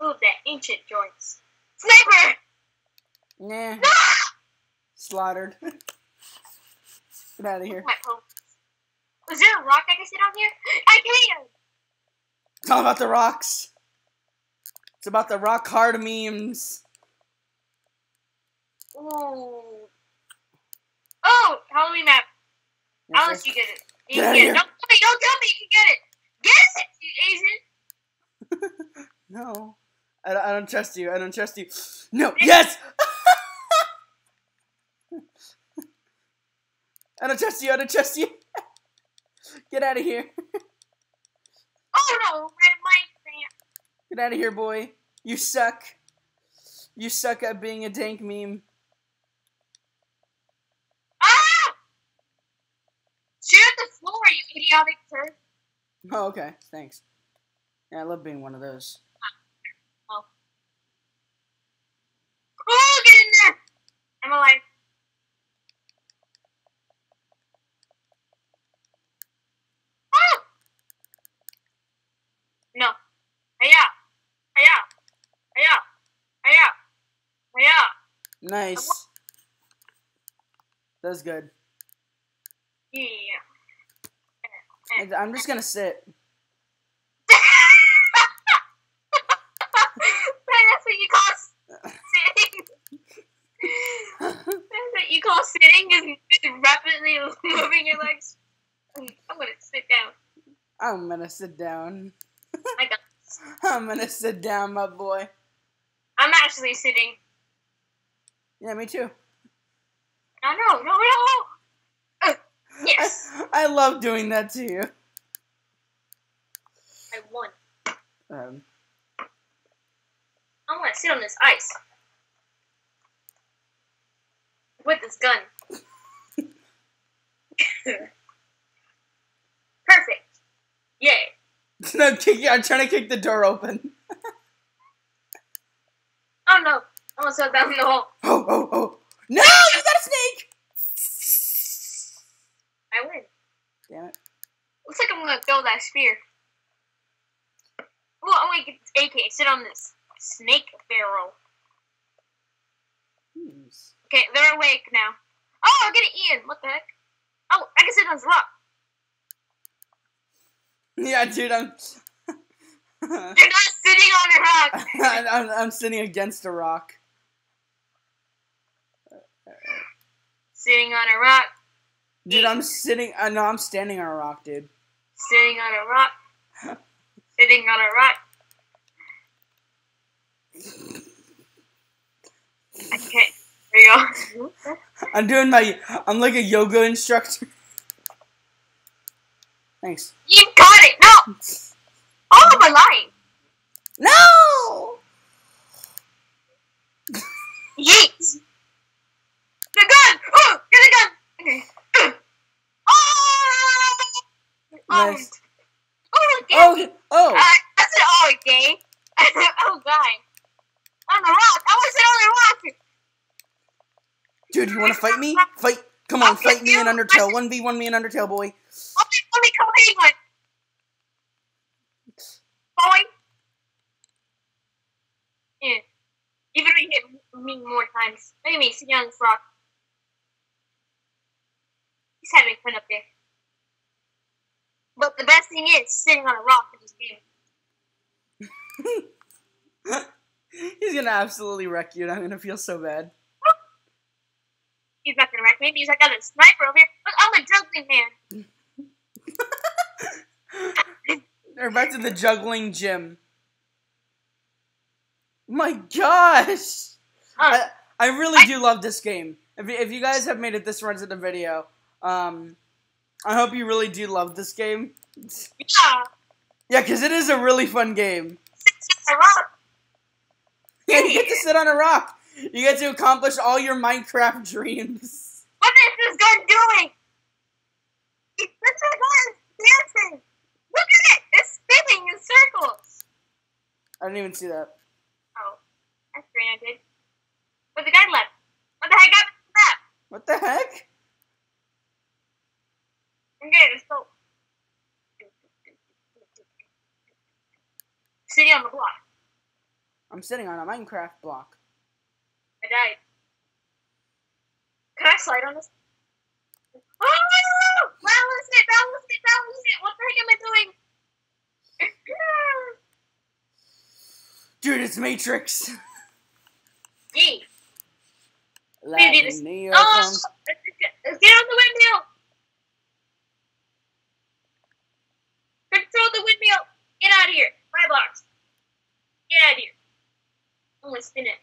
S2: Move that ancient joints. Sniper!
S1: Nah.
S2: Ah!
S1: Slaughtered. Get out of here.
S2: Was there a rock I can sit on here? I can!
S1: It's all about the rocks. It's about the rock hard memes.
S2: Ooh. Oh, Halloween map. I'll let you get it. You
S1: Get
S2: it. Don't tell me, don't tell me you can get it. Get it, you Asian.
S1: No. I don't, I don't trust you. I don't trust you. No. Yes! I don't trust you. I don't trust you. Get out of here.
S2: Oh no, my my
S1: Get out of here, boy. You suck. You suck at being a dank meme.
S2: Ah! Shoot the floor, you idiotic turd.
S1: Oh, okay. Thanks. Yeah, I love being one of those.
S2: Oh, get in there! I'm alive. Ah! No. Hiya! Hiya! Hiya! Hiya! Hiya!
S1: Nice. That's good.
S2: Yeah.
S1: I'm just gonna sit.
S2: That's what you call sitting. That's what you call sitting is rapidly moving your legs. I'm gonna sit down.
S1: I'm gonna sit down.
S2: I got.
S1: I'm gonna sit down, my boy.
S2: I'm actually sitting.
S1: Yeah, me too.
S2: No, no, no, no. Yes,
S1: I, I love doing that to you.
S2: I won.
S1: Um,
S2: I want to sit on this ice with this gun. Perfect. Yay.
S1: no, kick, I'm trying to kick the door open.
S2: Oh no! I almost fell down the hole.
S1: Oh, oh, oh. No, you got a snake!
S2: I win.
S1: Damn it.
S2: Looks like I'm gonna throw that spear. Ooh, I'm gonna get this AK. Sit on this snake barrel.
S1: Hmm.
S2: Okay, they're awake now. Oh, I'm getting eaten. What the heck? Oh, I can sit on this rock.
S1: Yeah, dude, I'm.
S2: You're not sitting on a rock.
S1: I'm, I'm, I'm sitting against a rock.
S2: sitting on a rock.
S1: Dude, I'm sitting. Uh, no, I'm standing on a rock, dude.
S2: Sitting on a rock. sitting on a rock. Okay. There you go.
S1: I'm doing my. I'm like a yoga instructor. Thanks.
S2: You got it. No. Oh, my line.
S1: No!
S2: Yeet! The gun! Oh, get the gun! Okay. Oh!
S1: Nice.
S2: Oh.
S1: Oh, oh.
S2: Uh, I said, oh, game. oh, God. On the rock. I sit on the rock.
S1: Dude, you want to fight me? Fight. Come on, fight me in Undertale. 1v1 me in Undertale, boy.
S2: Me, let me come hang one. Boy. Yeah. Even if you hit me more times. Look at me sitting on this rock. He's having fun up there. But the best thing is sitting on a rock in this game.
S1: He's gonna absolutely wreck you, and I'm gonna feel so bad.
S2: He's not gonna wreck me because I got a sniper over here. Look, I'm a juggling man.
S1: They're back to the juggling gym. My gosh!
S2: Uh,
S1: I, I really do love this game. If, you- if you guys have made it this far into the video, um, I hope you really do love this game.
S2: Yeah.
S1: Yeah, because it is a really fun game.
S2: It's a rock.
S1: Yeah, you get to sit on a rock. You get to accomplish all your Minecraft dreams.
S2: What is this gun doing? This gun is dancing. Look at it. It's spinning in circles.
S1: I didn't even see that.
S2: Oh, that's great. I did. But the guy left. What the heck happened to that?
S1: What the heck?
S2: Okay, let's go. Sitting on the block.
S1: I'm sitting on a Minecraft block.
S2: I died. Can I slide on this? Oh! Balance it, balance it, balance it. What the heck am I doing?
S1: Dude, it's Matrix.
S2: Do this.
S1: me
S2: Oh, let's get let's get on the windmill. Control the windmill. Get out of here. My box. Get out of here. Gonna spin it.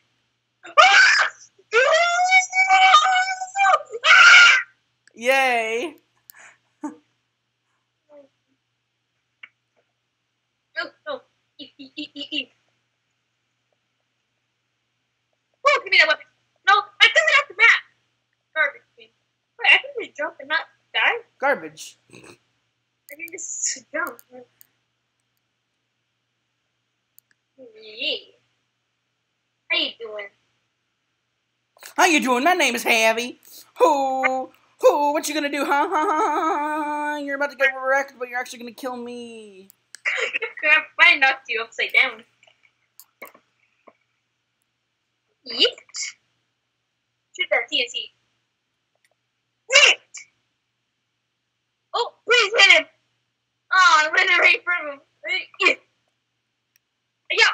S1: Yay!
S2: No, no. Eat, eat, eat, eat, eat. Oh, give me that weapon. No, I threw it off the map. Garbage. Wait, I can just jump and not die?
S1: Garbage.
S2: I can just jump. Yeah. How you doing?
S1: How you doing? My name is Javy. Who? Who? What you gonna do? Huh? Huh? huh, huh? You're about to get wrecked, but you're actually gonna kill me.
S2: Crap, I knocked you upside down. Yeet. Shoot that TNT. Yeet. Oh, please hit him. Oh, I ran right from him. Yeah.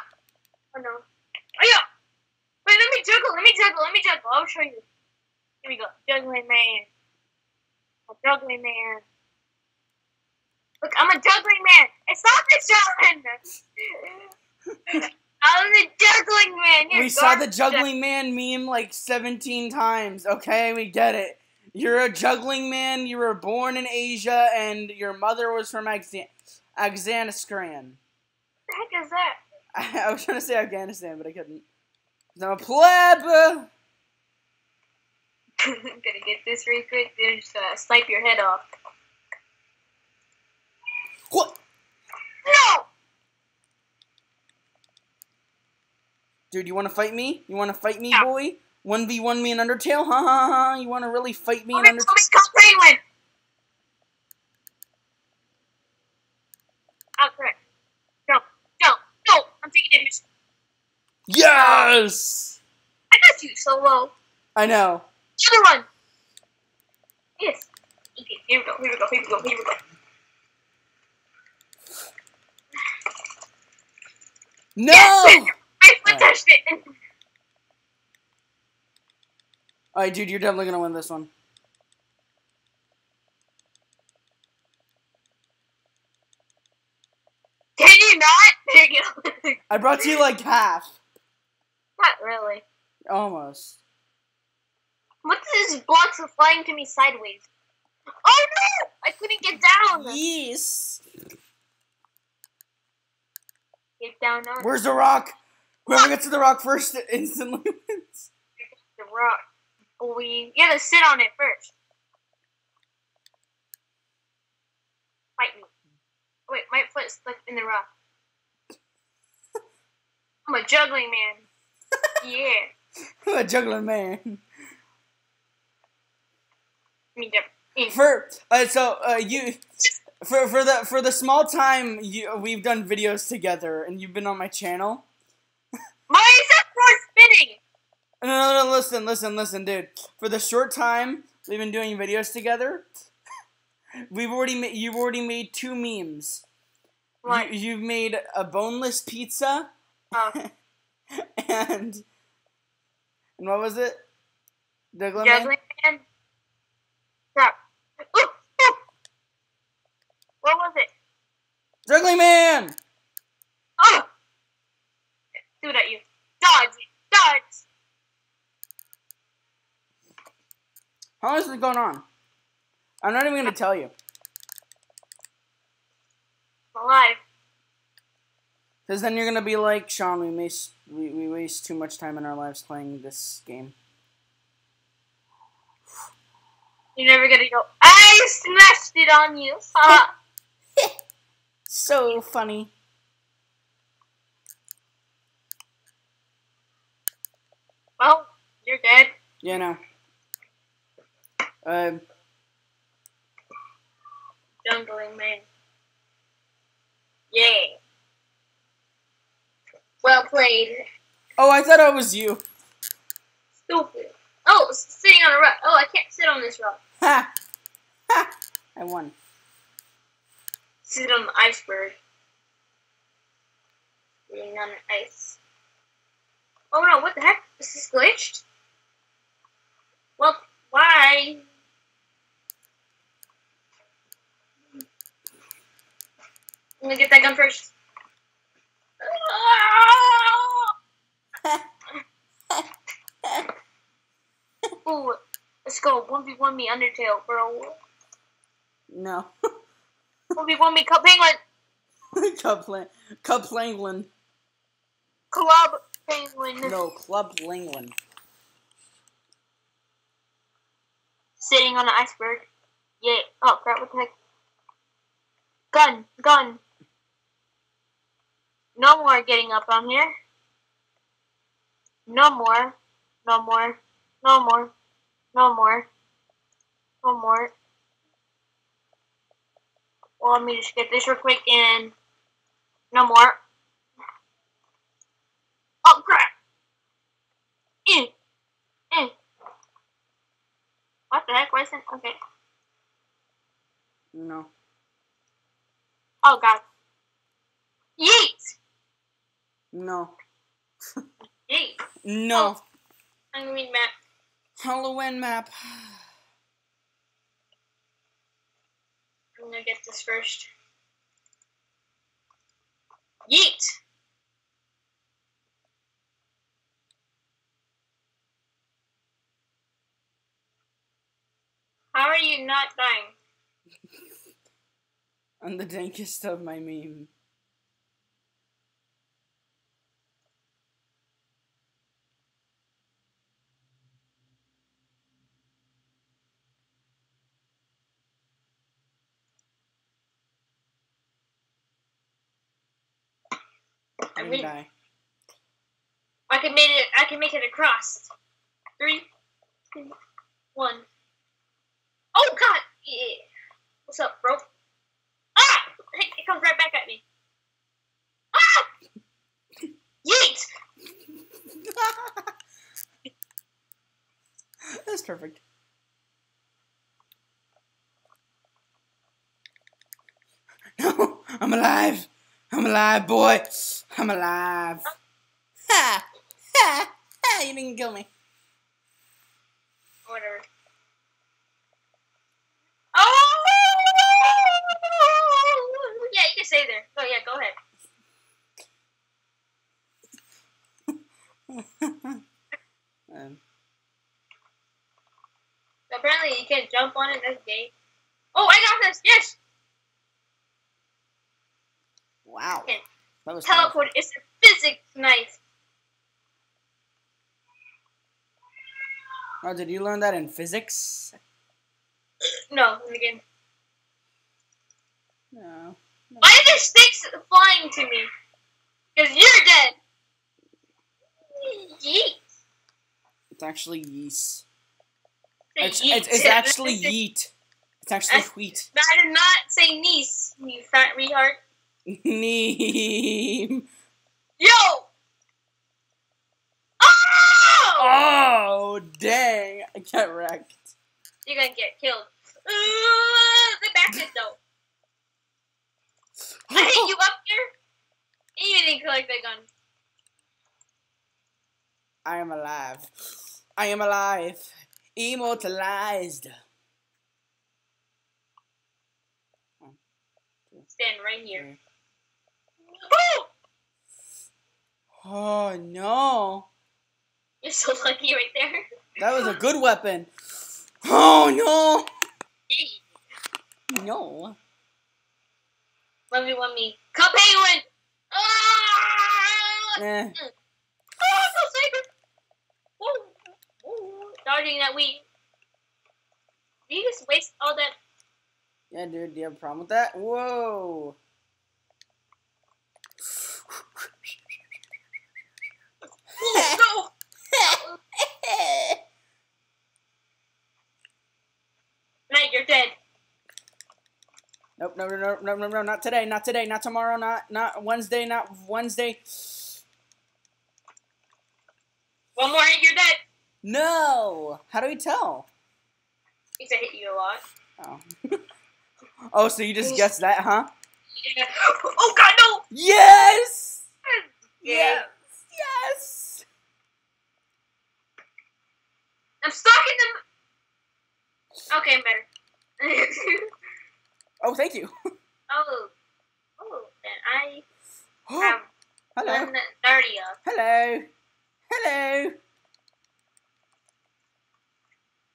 S2: Oh no. Oh yeah. Wait, let me juggle. Let me juggle. Let me juggle. I'll show you. Here we go. Juggling man. A juggling man. Look, I'm a juggling man. It's not the juggling. I'm the juggling man. You're
S1: We saw the juggling man meme like 17 times. Okay, we get it. You're a juggling man. You were born in Asia, and your mother was from Afghan- Afghanistan.
S2: What the heck is that?
S1: I, was trying to say Afghanistan, but I couldn't. A pleb.
S2: I'm gonna get this real quick. Then just uh, snipe your head off.
S1: What?
S2: No.
S1: Dude, you want to fight me? You want to fight me,
S2: Yeah.
S1: boy? 1v1 me in Undertale? Ha ha ha. You want to really fight me in
S2: Come
S1: Undertale?
S2: come penguin. Oh, correct. No, no, no. I'm taking damage.
S1: Yes!
S2: I got you so low.
S1: I know.
S2: The other one. Yes. Okay, here we go. Here we go. Here we go. Here we go.
S1: No!
S2: Yes! I foot
S1: Alright.
S2: touched it.
S1: Alright, dude, you're definitely gonna win this one.
S2: Can you not? There you go.
S1: I brought you like half.
S2: Not really.
S1: Almost.
S2: What's this blocks are flying to me sideways? Oh no! I couldn't get down.
S1: Yes.
S2: Get down on
S1: Where's the rock? Whoever gets to the rock first instantly wins.
S2: the rock. Boy, you gotta sit on it first. Fight me. Wait, my foot's stuck in the rock. I'm a juggling man. Yeah.
S1: a juggling man. For uh, so uh, you for for the for the small time you we've done videos together and you've been on my channel.
S2: Why is that spinning?
S1: No, no, no, listen, listen, listen, dude. For the short time we've been doing videos together, we've already made you've already made two memes.
S2: What?
S1: You, you've made a boneless pizza
S2: Oh,
S1: and and what was it? Juggling, Man.
S2: What was it?
S1: Juggling Man.
S2: Oh, do it at you. Dodge, dodge.
S1: How long is this going on? I'm not even gonna tell you. Alive. Because then you're gonna be like, Sean, we missed we, we waste too much time in our lives playing this game.
S2: You're never gonna go. I smashed it on you.
S1: So funny.
S2: well, you're dead.
S1: You know. Um.
S2: Jungling man. Yeah. Well played.
S1: Oh, I thought it was you.
S2: Stupid. Oh, sitting on a rock. Oh, I can't sit on this rock.
S1: Ha! Ha! I won.
S2: Sit on the iceberg. Sitting on the ice. Oh no, what the heck? This is this glitched? Well, why? I'm gonna get that gun first. Ooh, let's go. 1v1 me Undertale, bro.
S1: No.
S2: 1v1 me Club Penguin.
S1: Lang- Club Langland.
S2: Club Penguin.
S1: No, Club Langland.
S2: Sitting on an iceberg. Yeah. Oh crap! What the heck? Gun, gun. No more getting up on here. No more. No more. No more. No more. No more. Well, let me just get this real quick and no more. Oh crap! Eh. Eh. What the heck? Why isn't okay?
S1: No.
S2: Oh god. Yeet!
S1: No.
S2: Yeet.
S1: No.
S2: Oh, I'm gonna read map.
S1: Halloween map.
S2: I'm gonna get this first. Yeet! How are you not dying?
S1: I'm the dankest of my meme. I'm
S2: mean-
S1: die.
S2: I can make it. I can make it across. Three, two, one. Oh God! Yeah. What's up, bro? Ah! It comes right back at me. Ah! Yeet!
S1: That's perfect. No, I'm alive. I'm alive, boy. I'm alive. Ha! Ha! Ha! You didn't kill me.
S2: Whatever. Oh! Yeah, you can stay there. Oh yeah, go ahead.
S1: um,
S2: Apparently, you can't jump on it. That's gay. Oh, I got this. Yes.
S1: wow.
S2: Okay.
S1: That was
S2: Teleport is a physics knife.
S1: Oh, did you learn that in physics?
S2: No, in the game.
S1: No.
S2: Why are there sticks flying to me? Because you're dead. Yeet.
S1: It's actually yeast. It's,
S2: yeet.
S1: it's, it's actually yeet. It's actually wheat.
S2: I did not say niece, you fat retard.
S1: Neem.
S2: Yo! Oh!
S1: Oh, dang. I got wrecked.
S2: You're gonna get killed. Uh, the back it though. I hit you up there. You didn't collect that gun.
S1: I am alive. I am alive. Immortalized.
S2: Stand right here. Oh!
S1: No.
S2: You're so lucky right there.
S1: That was a good weapon. Oh, no. No.
S2: One v one me. Club penguin! Ah!
S1: Eh.
S2: Oh! Whoa. Whoa. Dodging that weed. Did you just waste all that?
S1: Yeah, dude, do you have a problem with that? Whoa.
S2: Oh, no! Mate, you're dead.
S1: Nope, no, no, no, no, no, no, not today, not today, not tomorrow, not not Wednesday, not Wednesday.
S2: One more hit, you're dead.
S1: No. How do we tell?
S2: Because I hit you a lot.
S1: Oh. oh, so you just guessed that, huh?
S2: Yeah. Oh god, no!
S1: Yes.
S2: Yeah.
S1: Yes. Yes.
S2: I'm stuck in the. Okay, I'm better.
S1: Oh, thank you.
S2: oh. Oh, then I oh, have
S1: Hello.
S2: one thirty up.
S1: Hello. Hello.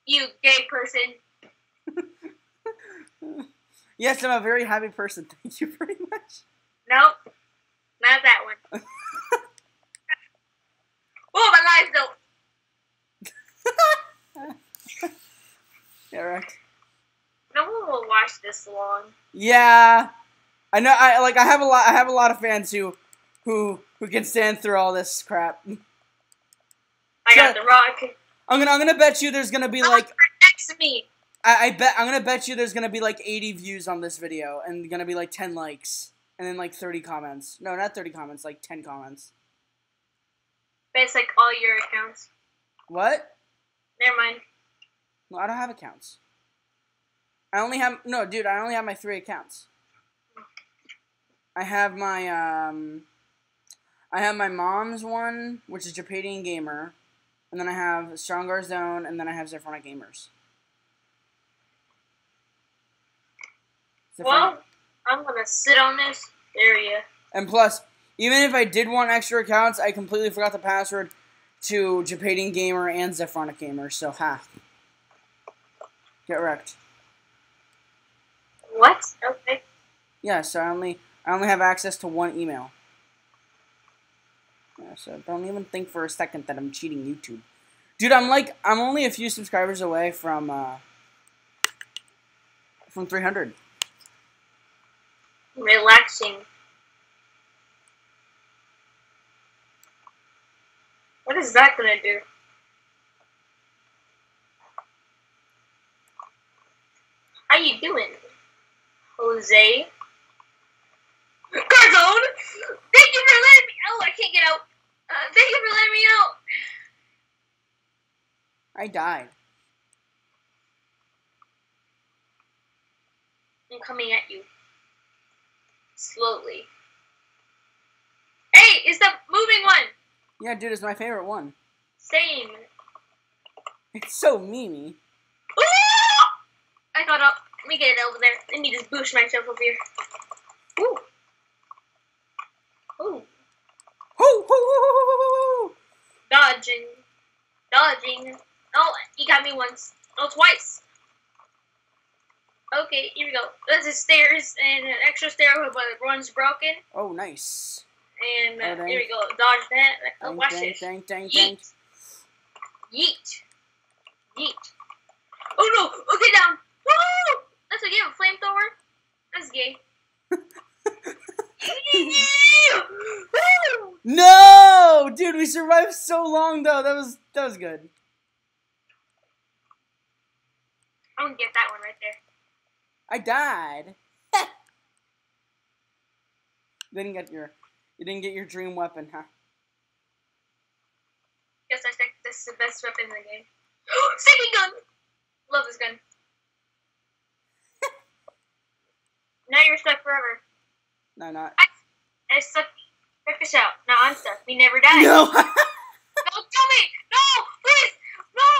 S2: You gay person.
S1: Yes, I'm a very happy person. Thank you very much.
S2: Nope. Not that one. oh, my life though.
S1: Yeah, right.
S2: No one will watch this long.
S1: Yeah, I know. I like. I have a lot. I have a lot of fans who, who, who can stand through all this crap.
S2: I got
S1: So-
S2: the rock.
S1: I'm gonna. I'm gonna bet you there's gonna be like.
S2: next to me.
S1: I, I bet. I'm gonna bet you there's gonna be like 80 views on this video and gonna be like 10 likes and then like 30 comments. No, not 30 comments. Like 10 comments.
S2: But it's like all your accounts.
S1: What?
S2: Never mind.
S1: No, I don't have accounts. I only have no, dude. I only have my three accounts. I have my um, I have my mom's one, which is Japadian Gamer, and then I have Strongar Zone, and then I have Zephyronic Gamers. Zephyronic-
S2: Well, I'm gonna sit on this area.
S1: and plus, even if I did want extra accounts, I completely forgot the password to Japadian Gamer and Zephyronic Gamer. So ha, get wrecked.
S2: What? Okay.
S1: Yeah, so I only I only have access to one email. Yeah, so don't even think for a second that I'm cheating YouTube. Dude, I'm like I'm only a few subscribers away from uh from 300.
S2: Relaxing. What is that gonna do? How you doing, Jose? Garzone! Thank you for letting me. Oh, I can't get out. Uh, thank you for letting me out.
S1: I died.
S2: I'm coming at you. Slowly. Hey, it's the moving one!
S1: Yeah, dude, it's my favorite one.
S2: Same.
S1: It's so memey.
S2: I got up. Let me get it over there. Let me just boost myself over here. Ooh. Ooh.
S1: Hoo, hoo, hoo, hoo.
S2: Dodging. Dodging. Oh, he got me once. Oh, twice. Okay, here we go. There's a stairs and an extra stair, but the run's broken.
S1: Oh, nice.
S2: And uh,
S1: Oh,
S2: here we go. Dodge that. Oh,
S1: Dang,
S2: watch
S1: dang,
S2: this.
S1: dang, dang, dang.
S2: Yeet. Yeet. Yeet. Oh no! Okay, down. Woo! That's a game of flamethrower. That's gay.
S1: No, dude, we survived so long though. That was that was good.
S2: I'm gonna get that one right there.
S1: I died. you didn't get your you didn't get your dream weapon, huh?
S2: Yes, I think this is the best weapon in the game. Sticky gun! Love this gun. Now you're stuck forever.
S1: No, not.
S2: I stuck. Check this out. Now I'm stuck. We never died.
S1: No.
S2: Don't kill me! No! Please! No!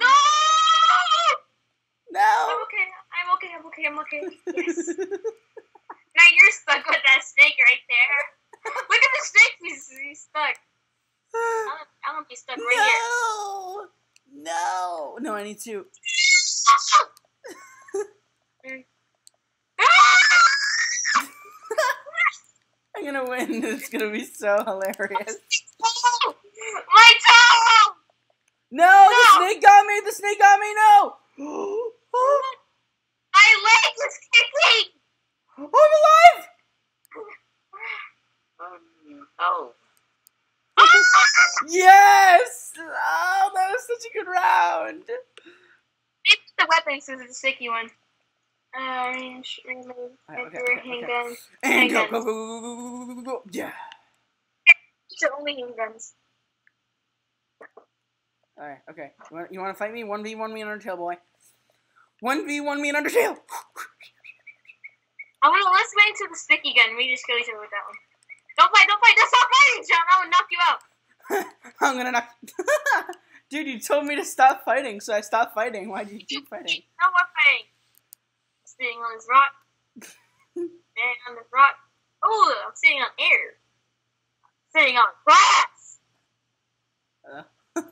S2: No!
S1: No.
S2: I'm okay. I'm okay. I'm okay. I'm okay. Yes. now you're stuck with that snake right there. Look at the snake. He's, he's stuck. I'm, I'm gonna be stuck right here.
S1: no. No. No, I need to. Mm. I'm gonna win. It's gonna be so hilarious.
S2: My toe!
S1: No,
S2: No!
S1: the snake got me. The snake got me. No.
S2: My leg is kicking!
S1: I'm alive.
S2: Oh.
S1: Yes. Oh, that was such a good round.
S2: It's the weapons is the sticky one. Uh, range, remove,
S1: Alright, okay,
S2: sniper,
S1: okay,
S2: handgun.
S1: okay. And go,
S2: Handguns.
S1: go, go, go, go, go, go. Yeah.
S2: Are only handguns.
S1: All right. Okay. You want, you want to fight me? One v one me and Undertale boy. One v one me and Undertale.
S2: I want to let's wait until the sticky gun. We just kill each other with that one. Don't fight! Don't fight! Don't stop fighting, John! I will knock you out.
S1: I'm gonna knock. Dude, you told me to stop fighting, so I stopped fighting. Why did you keep fighting?
S2: No more fighting. Sitting on this rock. Sitting on this rock. Oh, I'm sitting on air. Sitting on grass.
S1: Uh.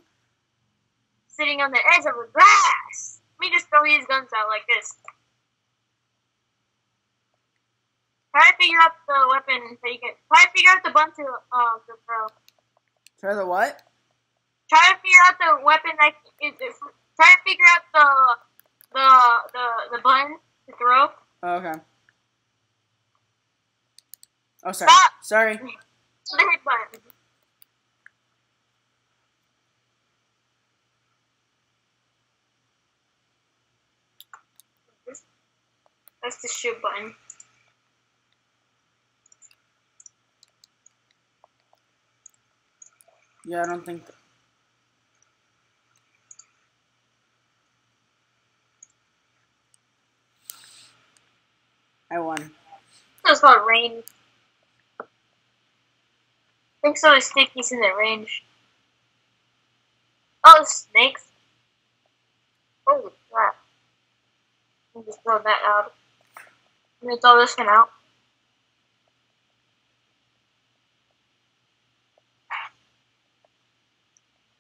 S2: sitting on the edge of the grass. Let me just throw these guns out like this. Try to figure out the weapon that you can. Try to figure out the button to uh to throw.
S1: Try the what?
S2: Try to figure out the weapon that is. is- Try to figure out the the the the button to throw.
S1: Oh, okay. Oh, sorry.
S2: Stop.
S1: Sorry.
S2: The hit button. That's the shoot button.
S1: Yeah, I don't think. I won.
S2: That's called range. I think so is stickies in the range. Oh, snakes. Holy crap. Me just throw that out. Let me throw this one out.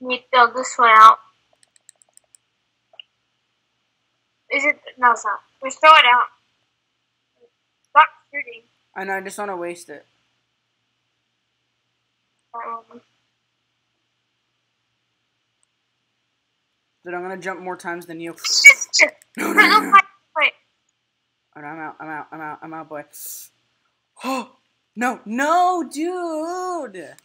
S2: Let me throw this one out. Is it? No, it's not. Just throw it out. Shooting.
S1: I know. I just want to waste it.
S2: Um,
S1: Dude, I'm gonna jump more times than you. No, no,
S2: No.
S1: Oh, no, I'm out. I'm out. I'm out. I'm out, boy. Oh no, no, dude.
S2: Let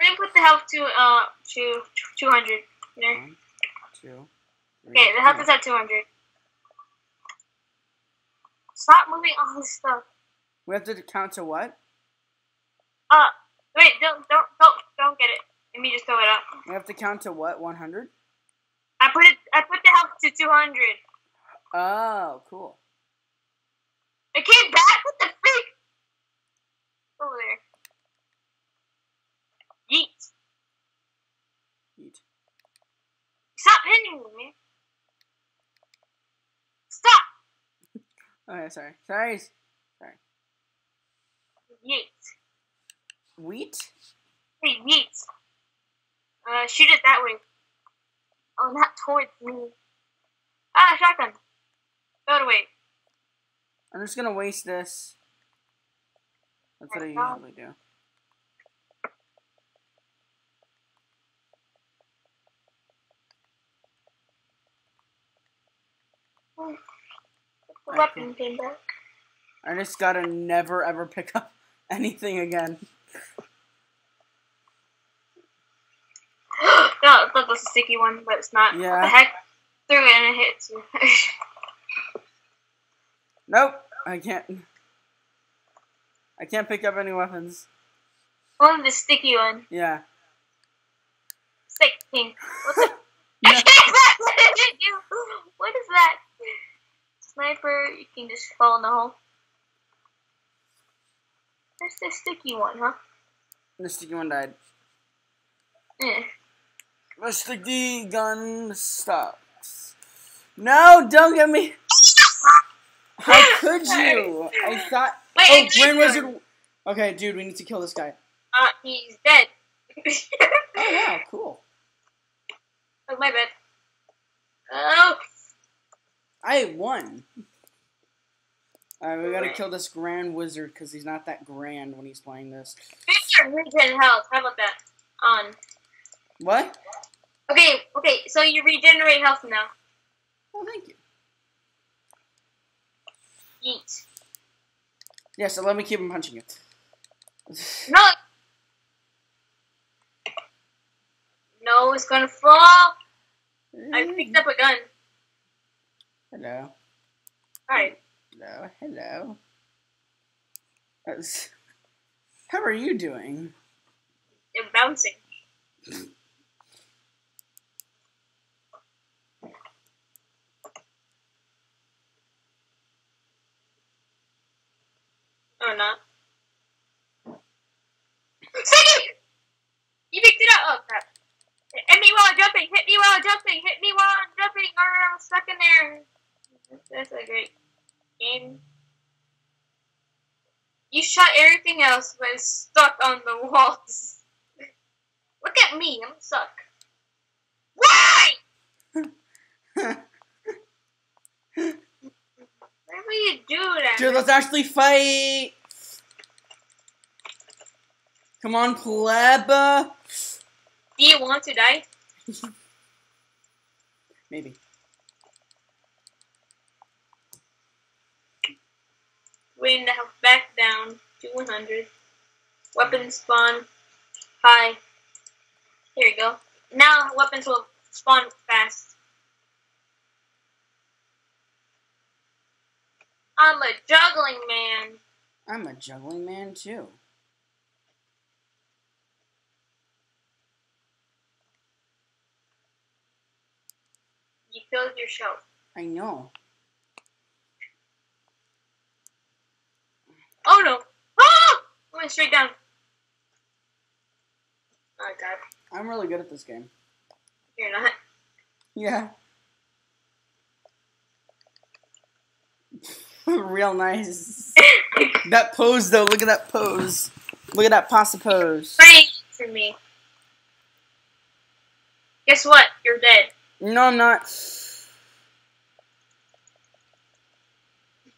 S2: me put the health to uh to two hundred. There.
S1: One, two.
S2: Okay, the health is at two hundred. Stop moving all this stuff.
S1: We have to count to what?
S2: Uh, wait, don't don't don't don't get it. Let me just throw it up.
S1: We have to count to what? 100?
S2: I put it. I put the health to two hundred.
S1: Oh, cool.
S2: It came back. What the freak? Over there. Yeet.
S1: Eat.
S2: Stop hitting me. Stop.
S1: Okay, sorry. sorry. Sorry.
S2: Yeet.
S1: Wheat?
S2: Hey, yeet. Uh, shoot it that way. Oh, not towards me. Ah, shotgun. Throw it away.
S1: I'm just gonna waste this. That's what I usually do.
S2: The weapon came back.
S1: I just gotta never ever pick up anything again.
S2: no, I thought that was a sticky one, but it's not. What
S1: Yeah.
S2: the heck? Threw it and it hits you.
S1: Nope, I can't. I can't pick up any weapons.
S2: Only the sticky one.
S1: Yeah.
S2: Stick king. What the?
S1: No.
S2: what? What is that? Sniper, you can just fall in the hole. That's the sticky one, huh?
S1: The sticky one died.
S2: Eh.
S1: The sticky gun stops. No, don't get me. How could you? I thought.
S2: Wait,
S1: Oh, Grand
S2: your
S1: Wizard. Okay, dude, we need to kill this guy.
S2: Uh, he's dead.
S1: Oh wow, cool.
S2: oh, my bad. Oh,
S1: I won. Alright, we gotta kill this grand wizard because he's not that grand when he's playing this.
S2: Regen health. How about that? On.
S1: What?
S2: Okay, okay. So you regenerate health now.
S1: Oh, thank you.
S2: Yeet.
S1: Yeah, so let me keep him punching you.
S2: No. No, it's gonna fall. I picked up a gun.
S1: Hello.
S2: Alright.
S1: Hello. Hello. That's- How are you doing?
S2: I'm bouncing. Oh, not. Second! You picked it up! Oh, crap. Hit me while I'm jumping! Hit me while I'm jumping! Hit me while I'm jumping! Or I'm stuck in there! That's a great You shot everything else, but it's stuck on the walls. Look at me, I'm stuck. Why? Why would you do that?
S1: Dude, let's actually fight! Come on, pleb!
S2: Do you want to die?
S1: Maybe.
S2: Waiting to have back down to 100. Weapons spawn high. Here you go. Now weapons will spawn fast. I'm a juggling man.
S1: I'm a juggling man too.
S2: You filled your shelf.
S1: I know.
S2: Oh no! Ah! I went straight down. Oh god.
S1: I'm really good at this game.
S2: You're not.
S1: Yeah. Real nice. that pose though, look at that pose. Look at that pasta pose.
S2: Praying for me. Guess what? You're dead.
S1: No, I'm not.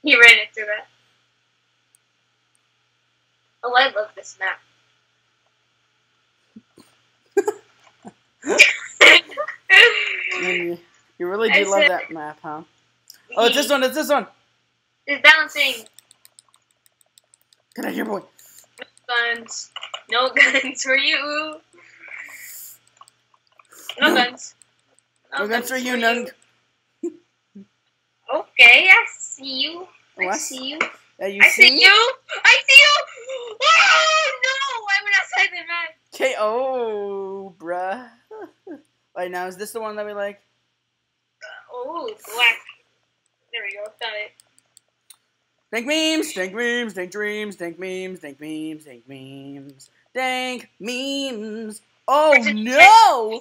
S2: He ran into that. Oh, I love this map.
S1: You, you really
S2: I
S1: do love
S2: said-
S1: that map, huh? Oh, it's this one, it's this one.
S2: It's balancing
S1: Get out of here, boy.
S2: guns. No guns for you. No guns.
S1: No guns for you, none.
S2: Okay, I see you. Oh, I
S1: What?
S2: see you.
S1: You
S2: I
S1: see
S2: you. I see you. Oh no! I went outside the map.
S1: K.O. bruh. Wait, now is this the one that we like?
S2: Oh, black. There we go. Got it.
S1: Dank memes, dank memes, dank dreams, dank memes, dank memes, dank memes, dank memes. Oh no!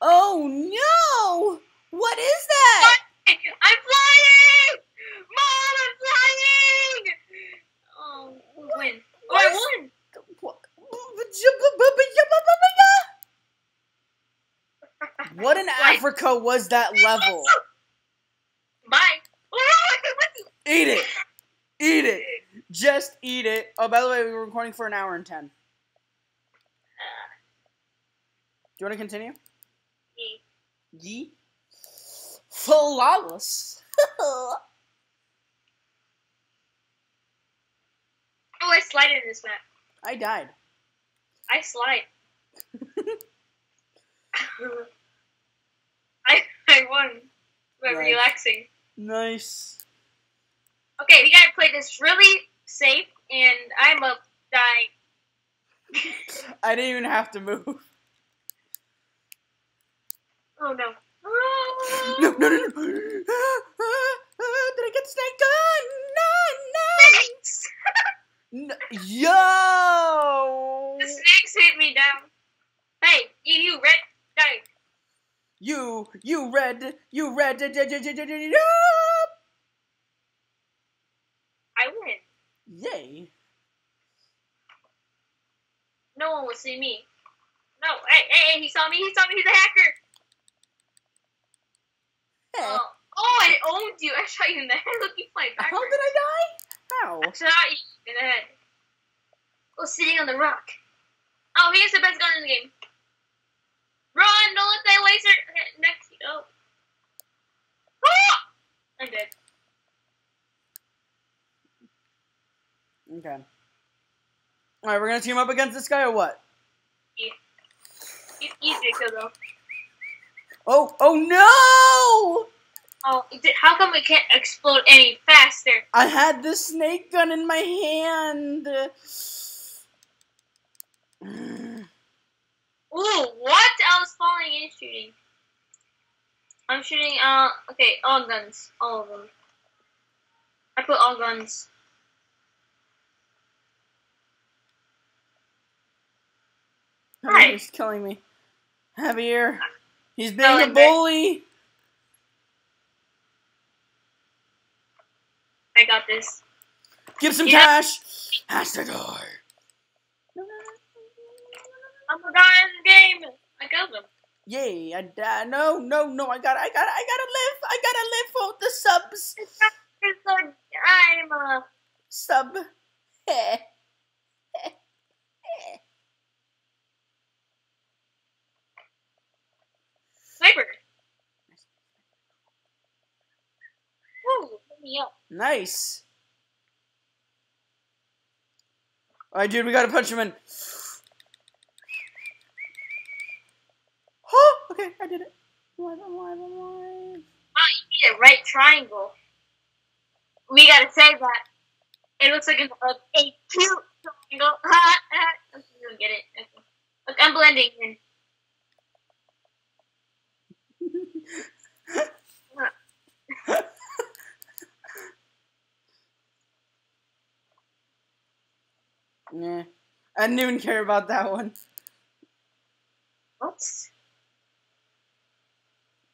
S1: Oh no! What is that?
S2: I'm flying! Mom, I'm flying! Oh, who win? Oh, I won!
S1: What in Africa was that level?
S2: Bye. I can with you.
S1: Eat it! Eat it! Just eat it. Oh, by the way, we were recording for an hour and ten. Do you want to continue?
S2: Ye.
S1: Ye? Flawless.
S2: Oh, I slide in this map.
S1: I died.
S2: I slide. I I won by
S1: Nice.
S2: relaxing.
S1: Nice.
S2: Okay, we gotta play this really safe, and I'm up dying.
S1: I didn't even have to move.
S2: Oh no.
S1: No, no, no, no. Did I get snaked on? No, no. Yo!
S2: The snakes hit me down. Hey, you, you red, die.
S1: You, you red, you red. da- da- da- da- da- da- da-
S2: I win.
S1: Yay.
S2: No one will see me. No, hey, hey, hey, he saw me, he saw me, he's a hacker.
S1: Hey.
S2: Oh, Oh, I owned you. I shot you in the head. Look, you flying
S1: How
S2: backwards.
S1: did I die? How?
S2: I shot you in the head. Oh, sitting on the rock. Oh, he's the best gun in the game. Run! Don't let that laser hit next to you. Oh. Ah! I'm dead.
S1: Okay. Alright, we're gonna team up against this guy or what? Yeah.
S2: He's easy to kill though.
S1: Oh, oh no!
S2: Oh, how come we can't explode any faster?
S1: I had the snake gun in my hand.
S2: Ooh, what? I was falling and shooting. I'm shooting, uh, okay, all guns. All of them. I put all guns. Hi.
S1: He's killing me. Javier. He's being
S2: No,
S1: a bully.
S2: I got this.
S1: Give some
S2: Yeah.
S1: cash. Hashtag door.
S2: I'm a guy in the game. I killed him.
S1: Yay, I died. No, no, no, I got I got I gotta live. I gotta live for the subs.
S2: I'm a,
S1: Sub.
S2: Sniper. Woo, let me up.
S1: Nice. Alright, dude, we gotta punch him in. Oh, okay, I did it. I'm alive, I'm alive, I'm alive.
S2: Oh, you need a right triangle. We gotta say that. It looks like an, a, a cute triangle. you don't get it. Okay. Look, I'm blending in.
S1: Nah. I didn't even care about that one.
S2: What?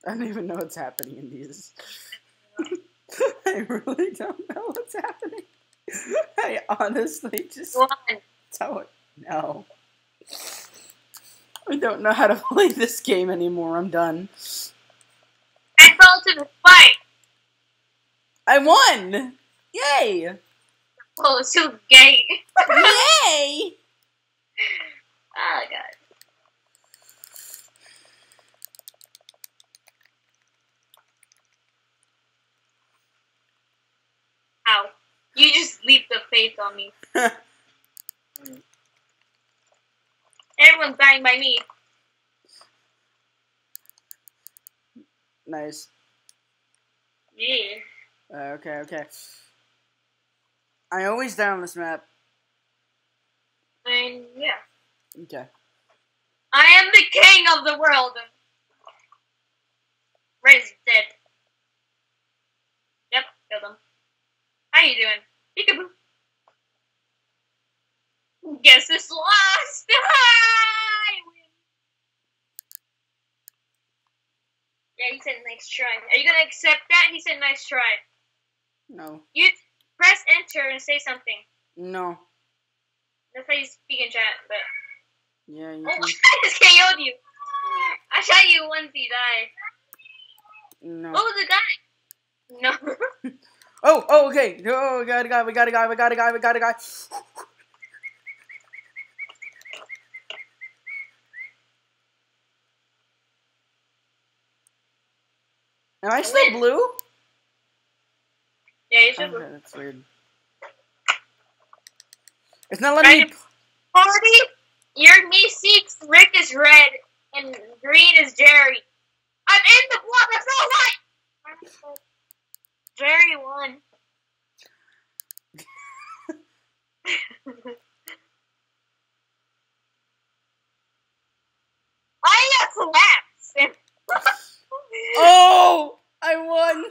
S1: I don't even know what's happening in these. I really don't know what's happening. I honestly just
S2: One.
S1: don't know. I don't know how to play this game anymore. I'm done.
S2: I fell to the fight.
S1: I won! Yay!
S2: Oh, it's so gay.
S1: Yay!
S2: Oh, God. Ow. You just leap the faith on me. Everyone's dying by me.
S1: nice.
S2: Yeah.
S1: Uh, okay, okay. I always die on this map.
S2: And yeah.
S1: Okay.
S2: I am the king of the world. Is dead. Yep, killed him. How you doing? Peekaboo. Guess it's lost. Yeah, he said nice try. Are you gonna accept that? He said nice try.
S1: No.
S2: You press enter and say something.
S1: No.
S2: That's how you speak in chat, but
S1: Yeah, you
S2: Oh,
S1: can.
S2: I just KO'd you. I shot you once you died.
S1: No.
S2: Oh, the guy. No.
S1: Oh, oh, okay. Oh, we got a guy, we got a guy, we got a guy, we got a guy. Am I still blue?
S2: Yeah, you oh, should.
S1: Okay, that's weird. It's not letting me.
S2: Right. Party, your me seeks Rick is red and green is Jerry. I'm in the block. That's not right. Jerry won. I collapsed.
S1: Oh, I won.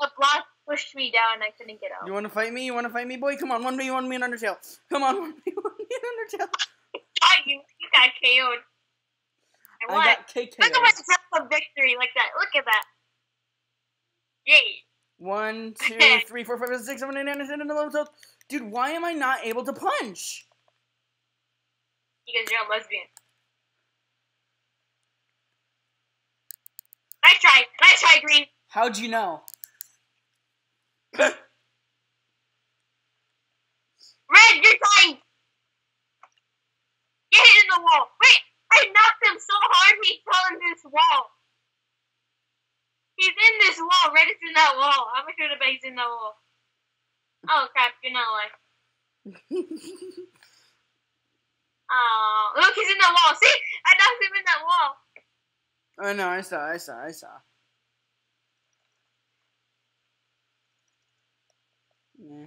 S2: A block pushed me down and I couldn't get out.
S1: You want to fight me? You want to fight me, boy? Come on, one me, one me in Undertale. Come on, one me, one me in Undertale.
S2: Got you. You got KO'd. I
S1: I
S2: won.
S1: got KK.
S2: Look at my sense of victory like that. Look at that. Yay.
S1: One, two, three, four, five, six, seven, eight, nine, ten, eleven, twelve. Dude, why am I not able to punch?
S2: Because you're a lesbian. Nice try. Nice try, Green.
S1: How'd you know?
S2: Red, you're dying. Get in the wall. Wait, I knocked him so hard he fell in this wall. He's in this wall. Red is in that wall. I'm sure the bag's in that wall. Oh crap, you're not alive. Oh, look, he's in that wall. See, I knocked him in that wall.
S1: oh no, I saw, I saw, I saw. Yeah.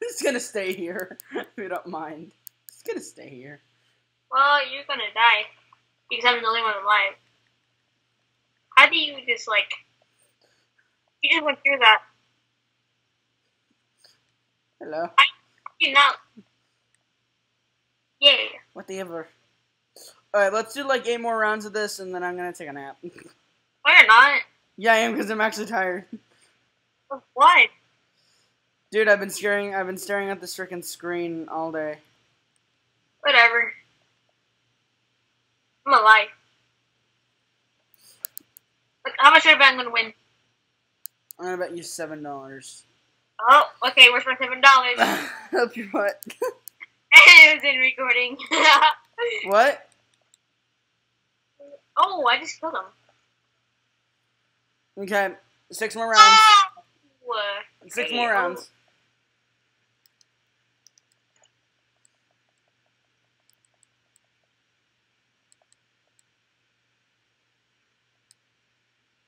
S1: He's gonna stay here. if you don't mind. He's gonna stay here.
S2: Well, you're gonna die because I'm the only one alive. How do you just like? You just went through that.
S1: Hello.
S2: I you know. Yeah.
S1: What the ever? Alright, let's do like eight more rounds of this and then I'm gonna take a nap.
S2: Why not?
S1: yeah, I am because I'm actually tired.
S2: What?
S1: Dude, I've been staring I've been staring at this freaking screen all day.
S2: Whatever. I'm alive. Look, how much should I bet I'm gonna win?
S1: I'm gonna bet you seven dollars.
S2: Oh, okay. Where's my seven dollars?
S1: Help you what?
S2: it was in recording.
S1: what?
S2: oh, I just killed him.
S1: Okay, six more rounds. Ah!
S2: Oh!
S1: Six more
S2: oh.
S1: rounds.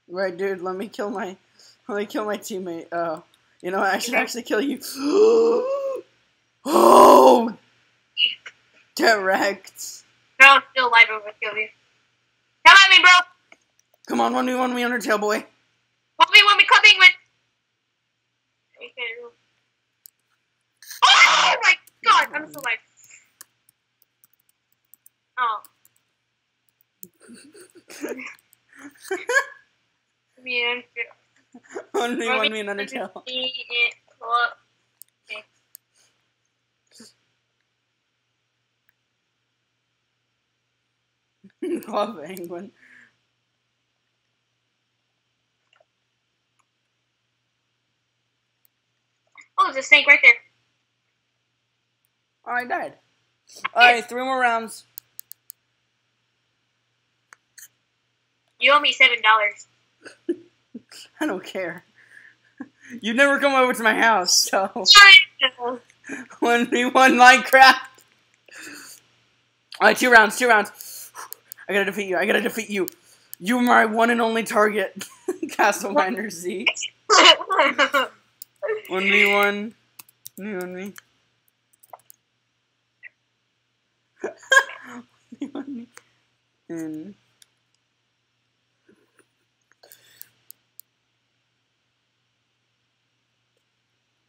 S1: Right, dude. Let me kill my, let me kill my teammate. Oh, you know what? I should actually kill you. oh, direct. wrecked.
S2: No, still alive. I'm gonna kill you. Come at me, bro.
S1: Come on, one me, one me, Undertale boy.
S2: Want me, want me, come Oh my god, I'm still alive. Oh. Man,
S1: one me, one me, and Undertale. Club Penguin.
S2: Oh, there's a snake right there.
S1: Oh, I died. Alright, three more rounds.
S2: You owe me seven dollars.
S1: I don't care. You never come over to my house, so one v one Minecraft. Alright, two rounds, two rounds. I gotta defeat you. I gotta defeat you. You are my one and only target, Castle Miner Z. One v one. Me, one me. One me, one me. And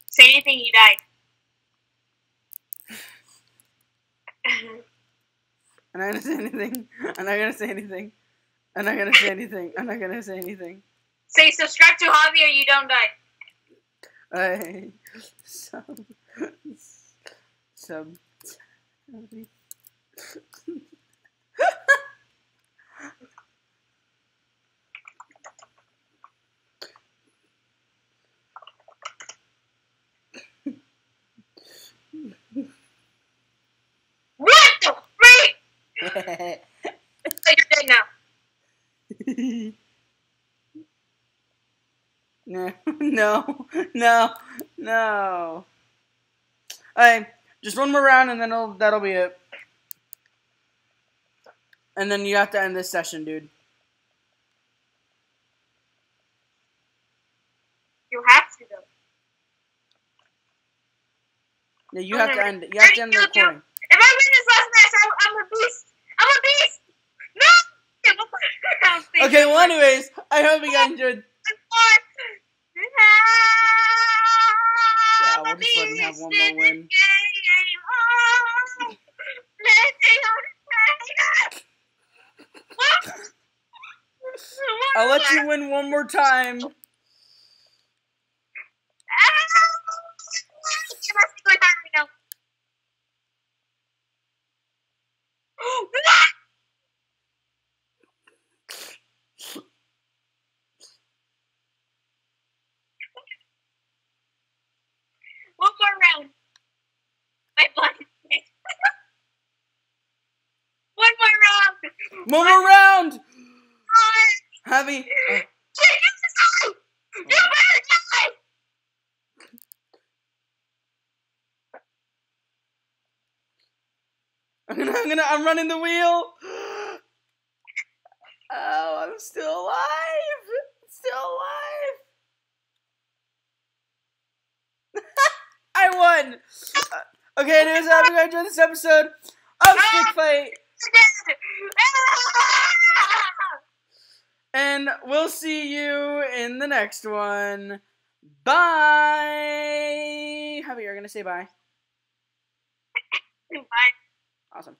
S2: Say anything, you die.
S1: I'm not gonna say anything. I'm not gonna say anything. I'm not gonna say anything. I'm not gonna say anything.
S2: Say subscribe to Javy or you don't die.
S1: I sub sub.
S2: What the freak? Oh, you're dead now.
S1: no, no, no, no. Alright, just one more round and then that'll be it. And then you have to end this session, dude.
S2: You have to though.
S1: Yeah, you have to end. You have to end the recording.
S2: If I win this last match, I, I'm a beast. I'm a beast. No.
S1: Okay, well, anyways, I hope you guys enjoyed. We'll just let him have one more win. I'll let you win one more time. One more round. Javy. uh,
S2: You better die!
S1: I'm gonna, I'm gonna, I'm running the wheel. Oh, I'm still alive. Still alive. I won. Uh, okay, anyways, I hope you guys enjoyed this episode of Stick Fight, and we'll see you in the next one. Bye. Javy, you're gonna say bye.
S2: Bye.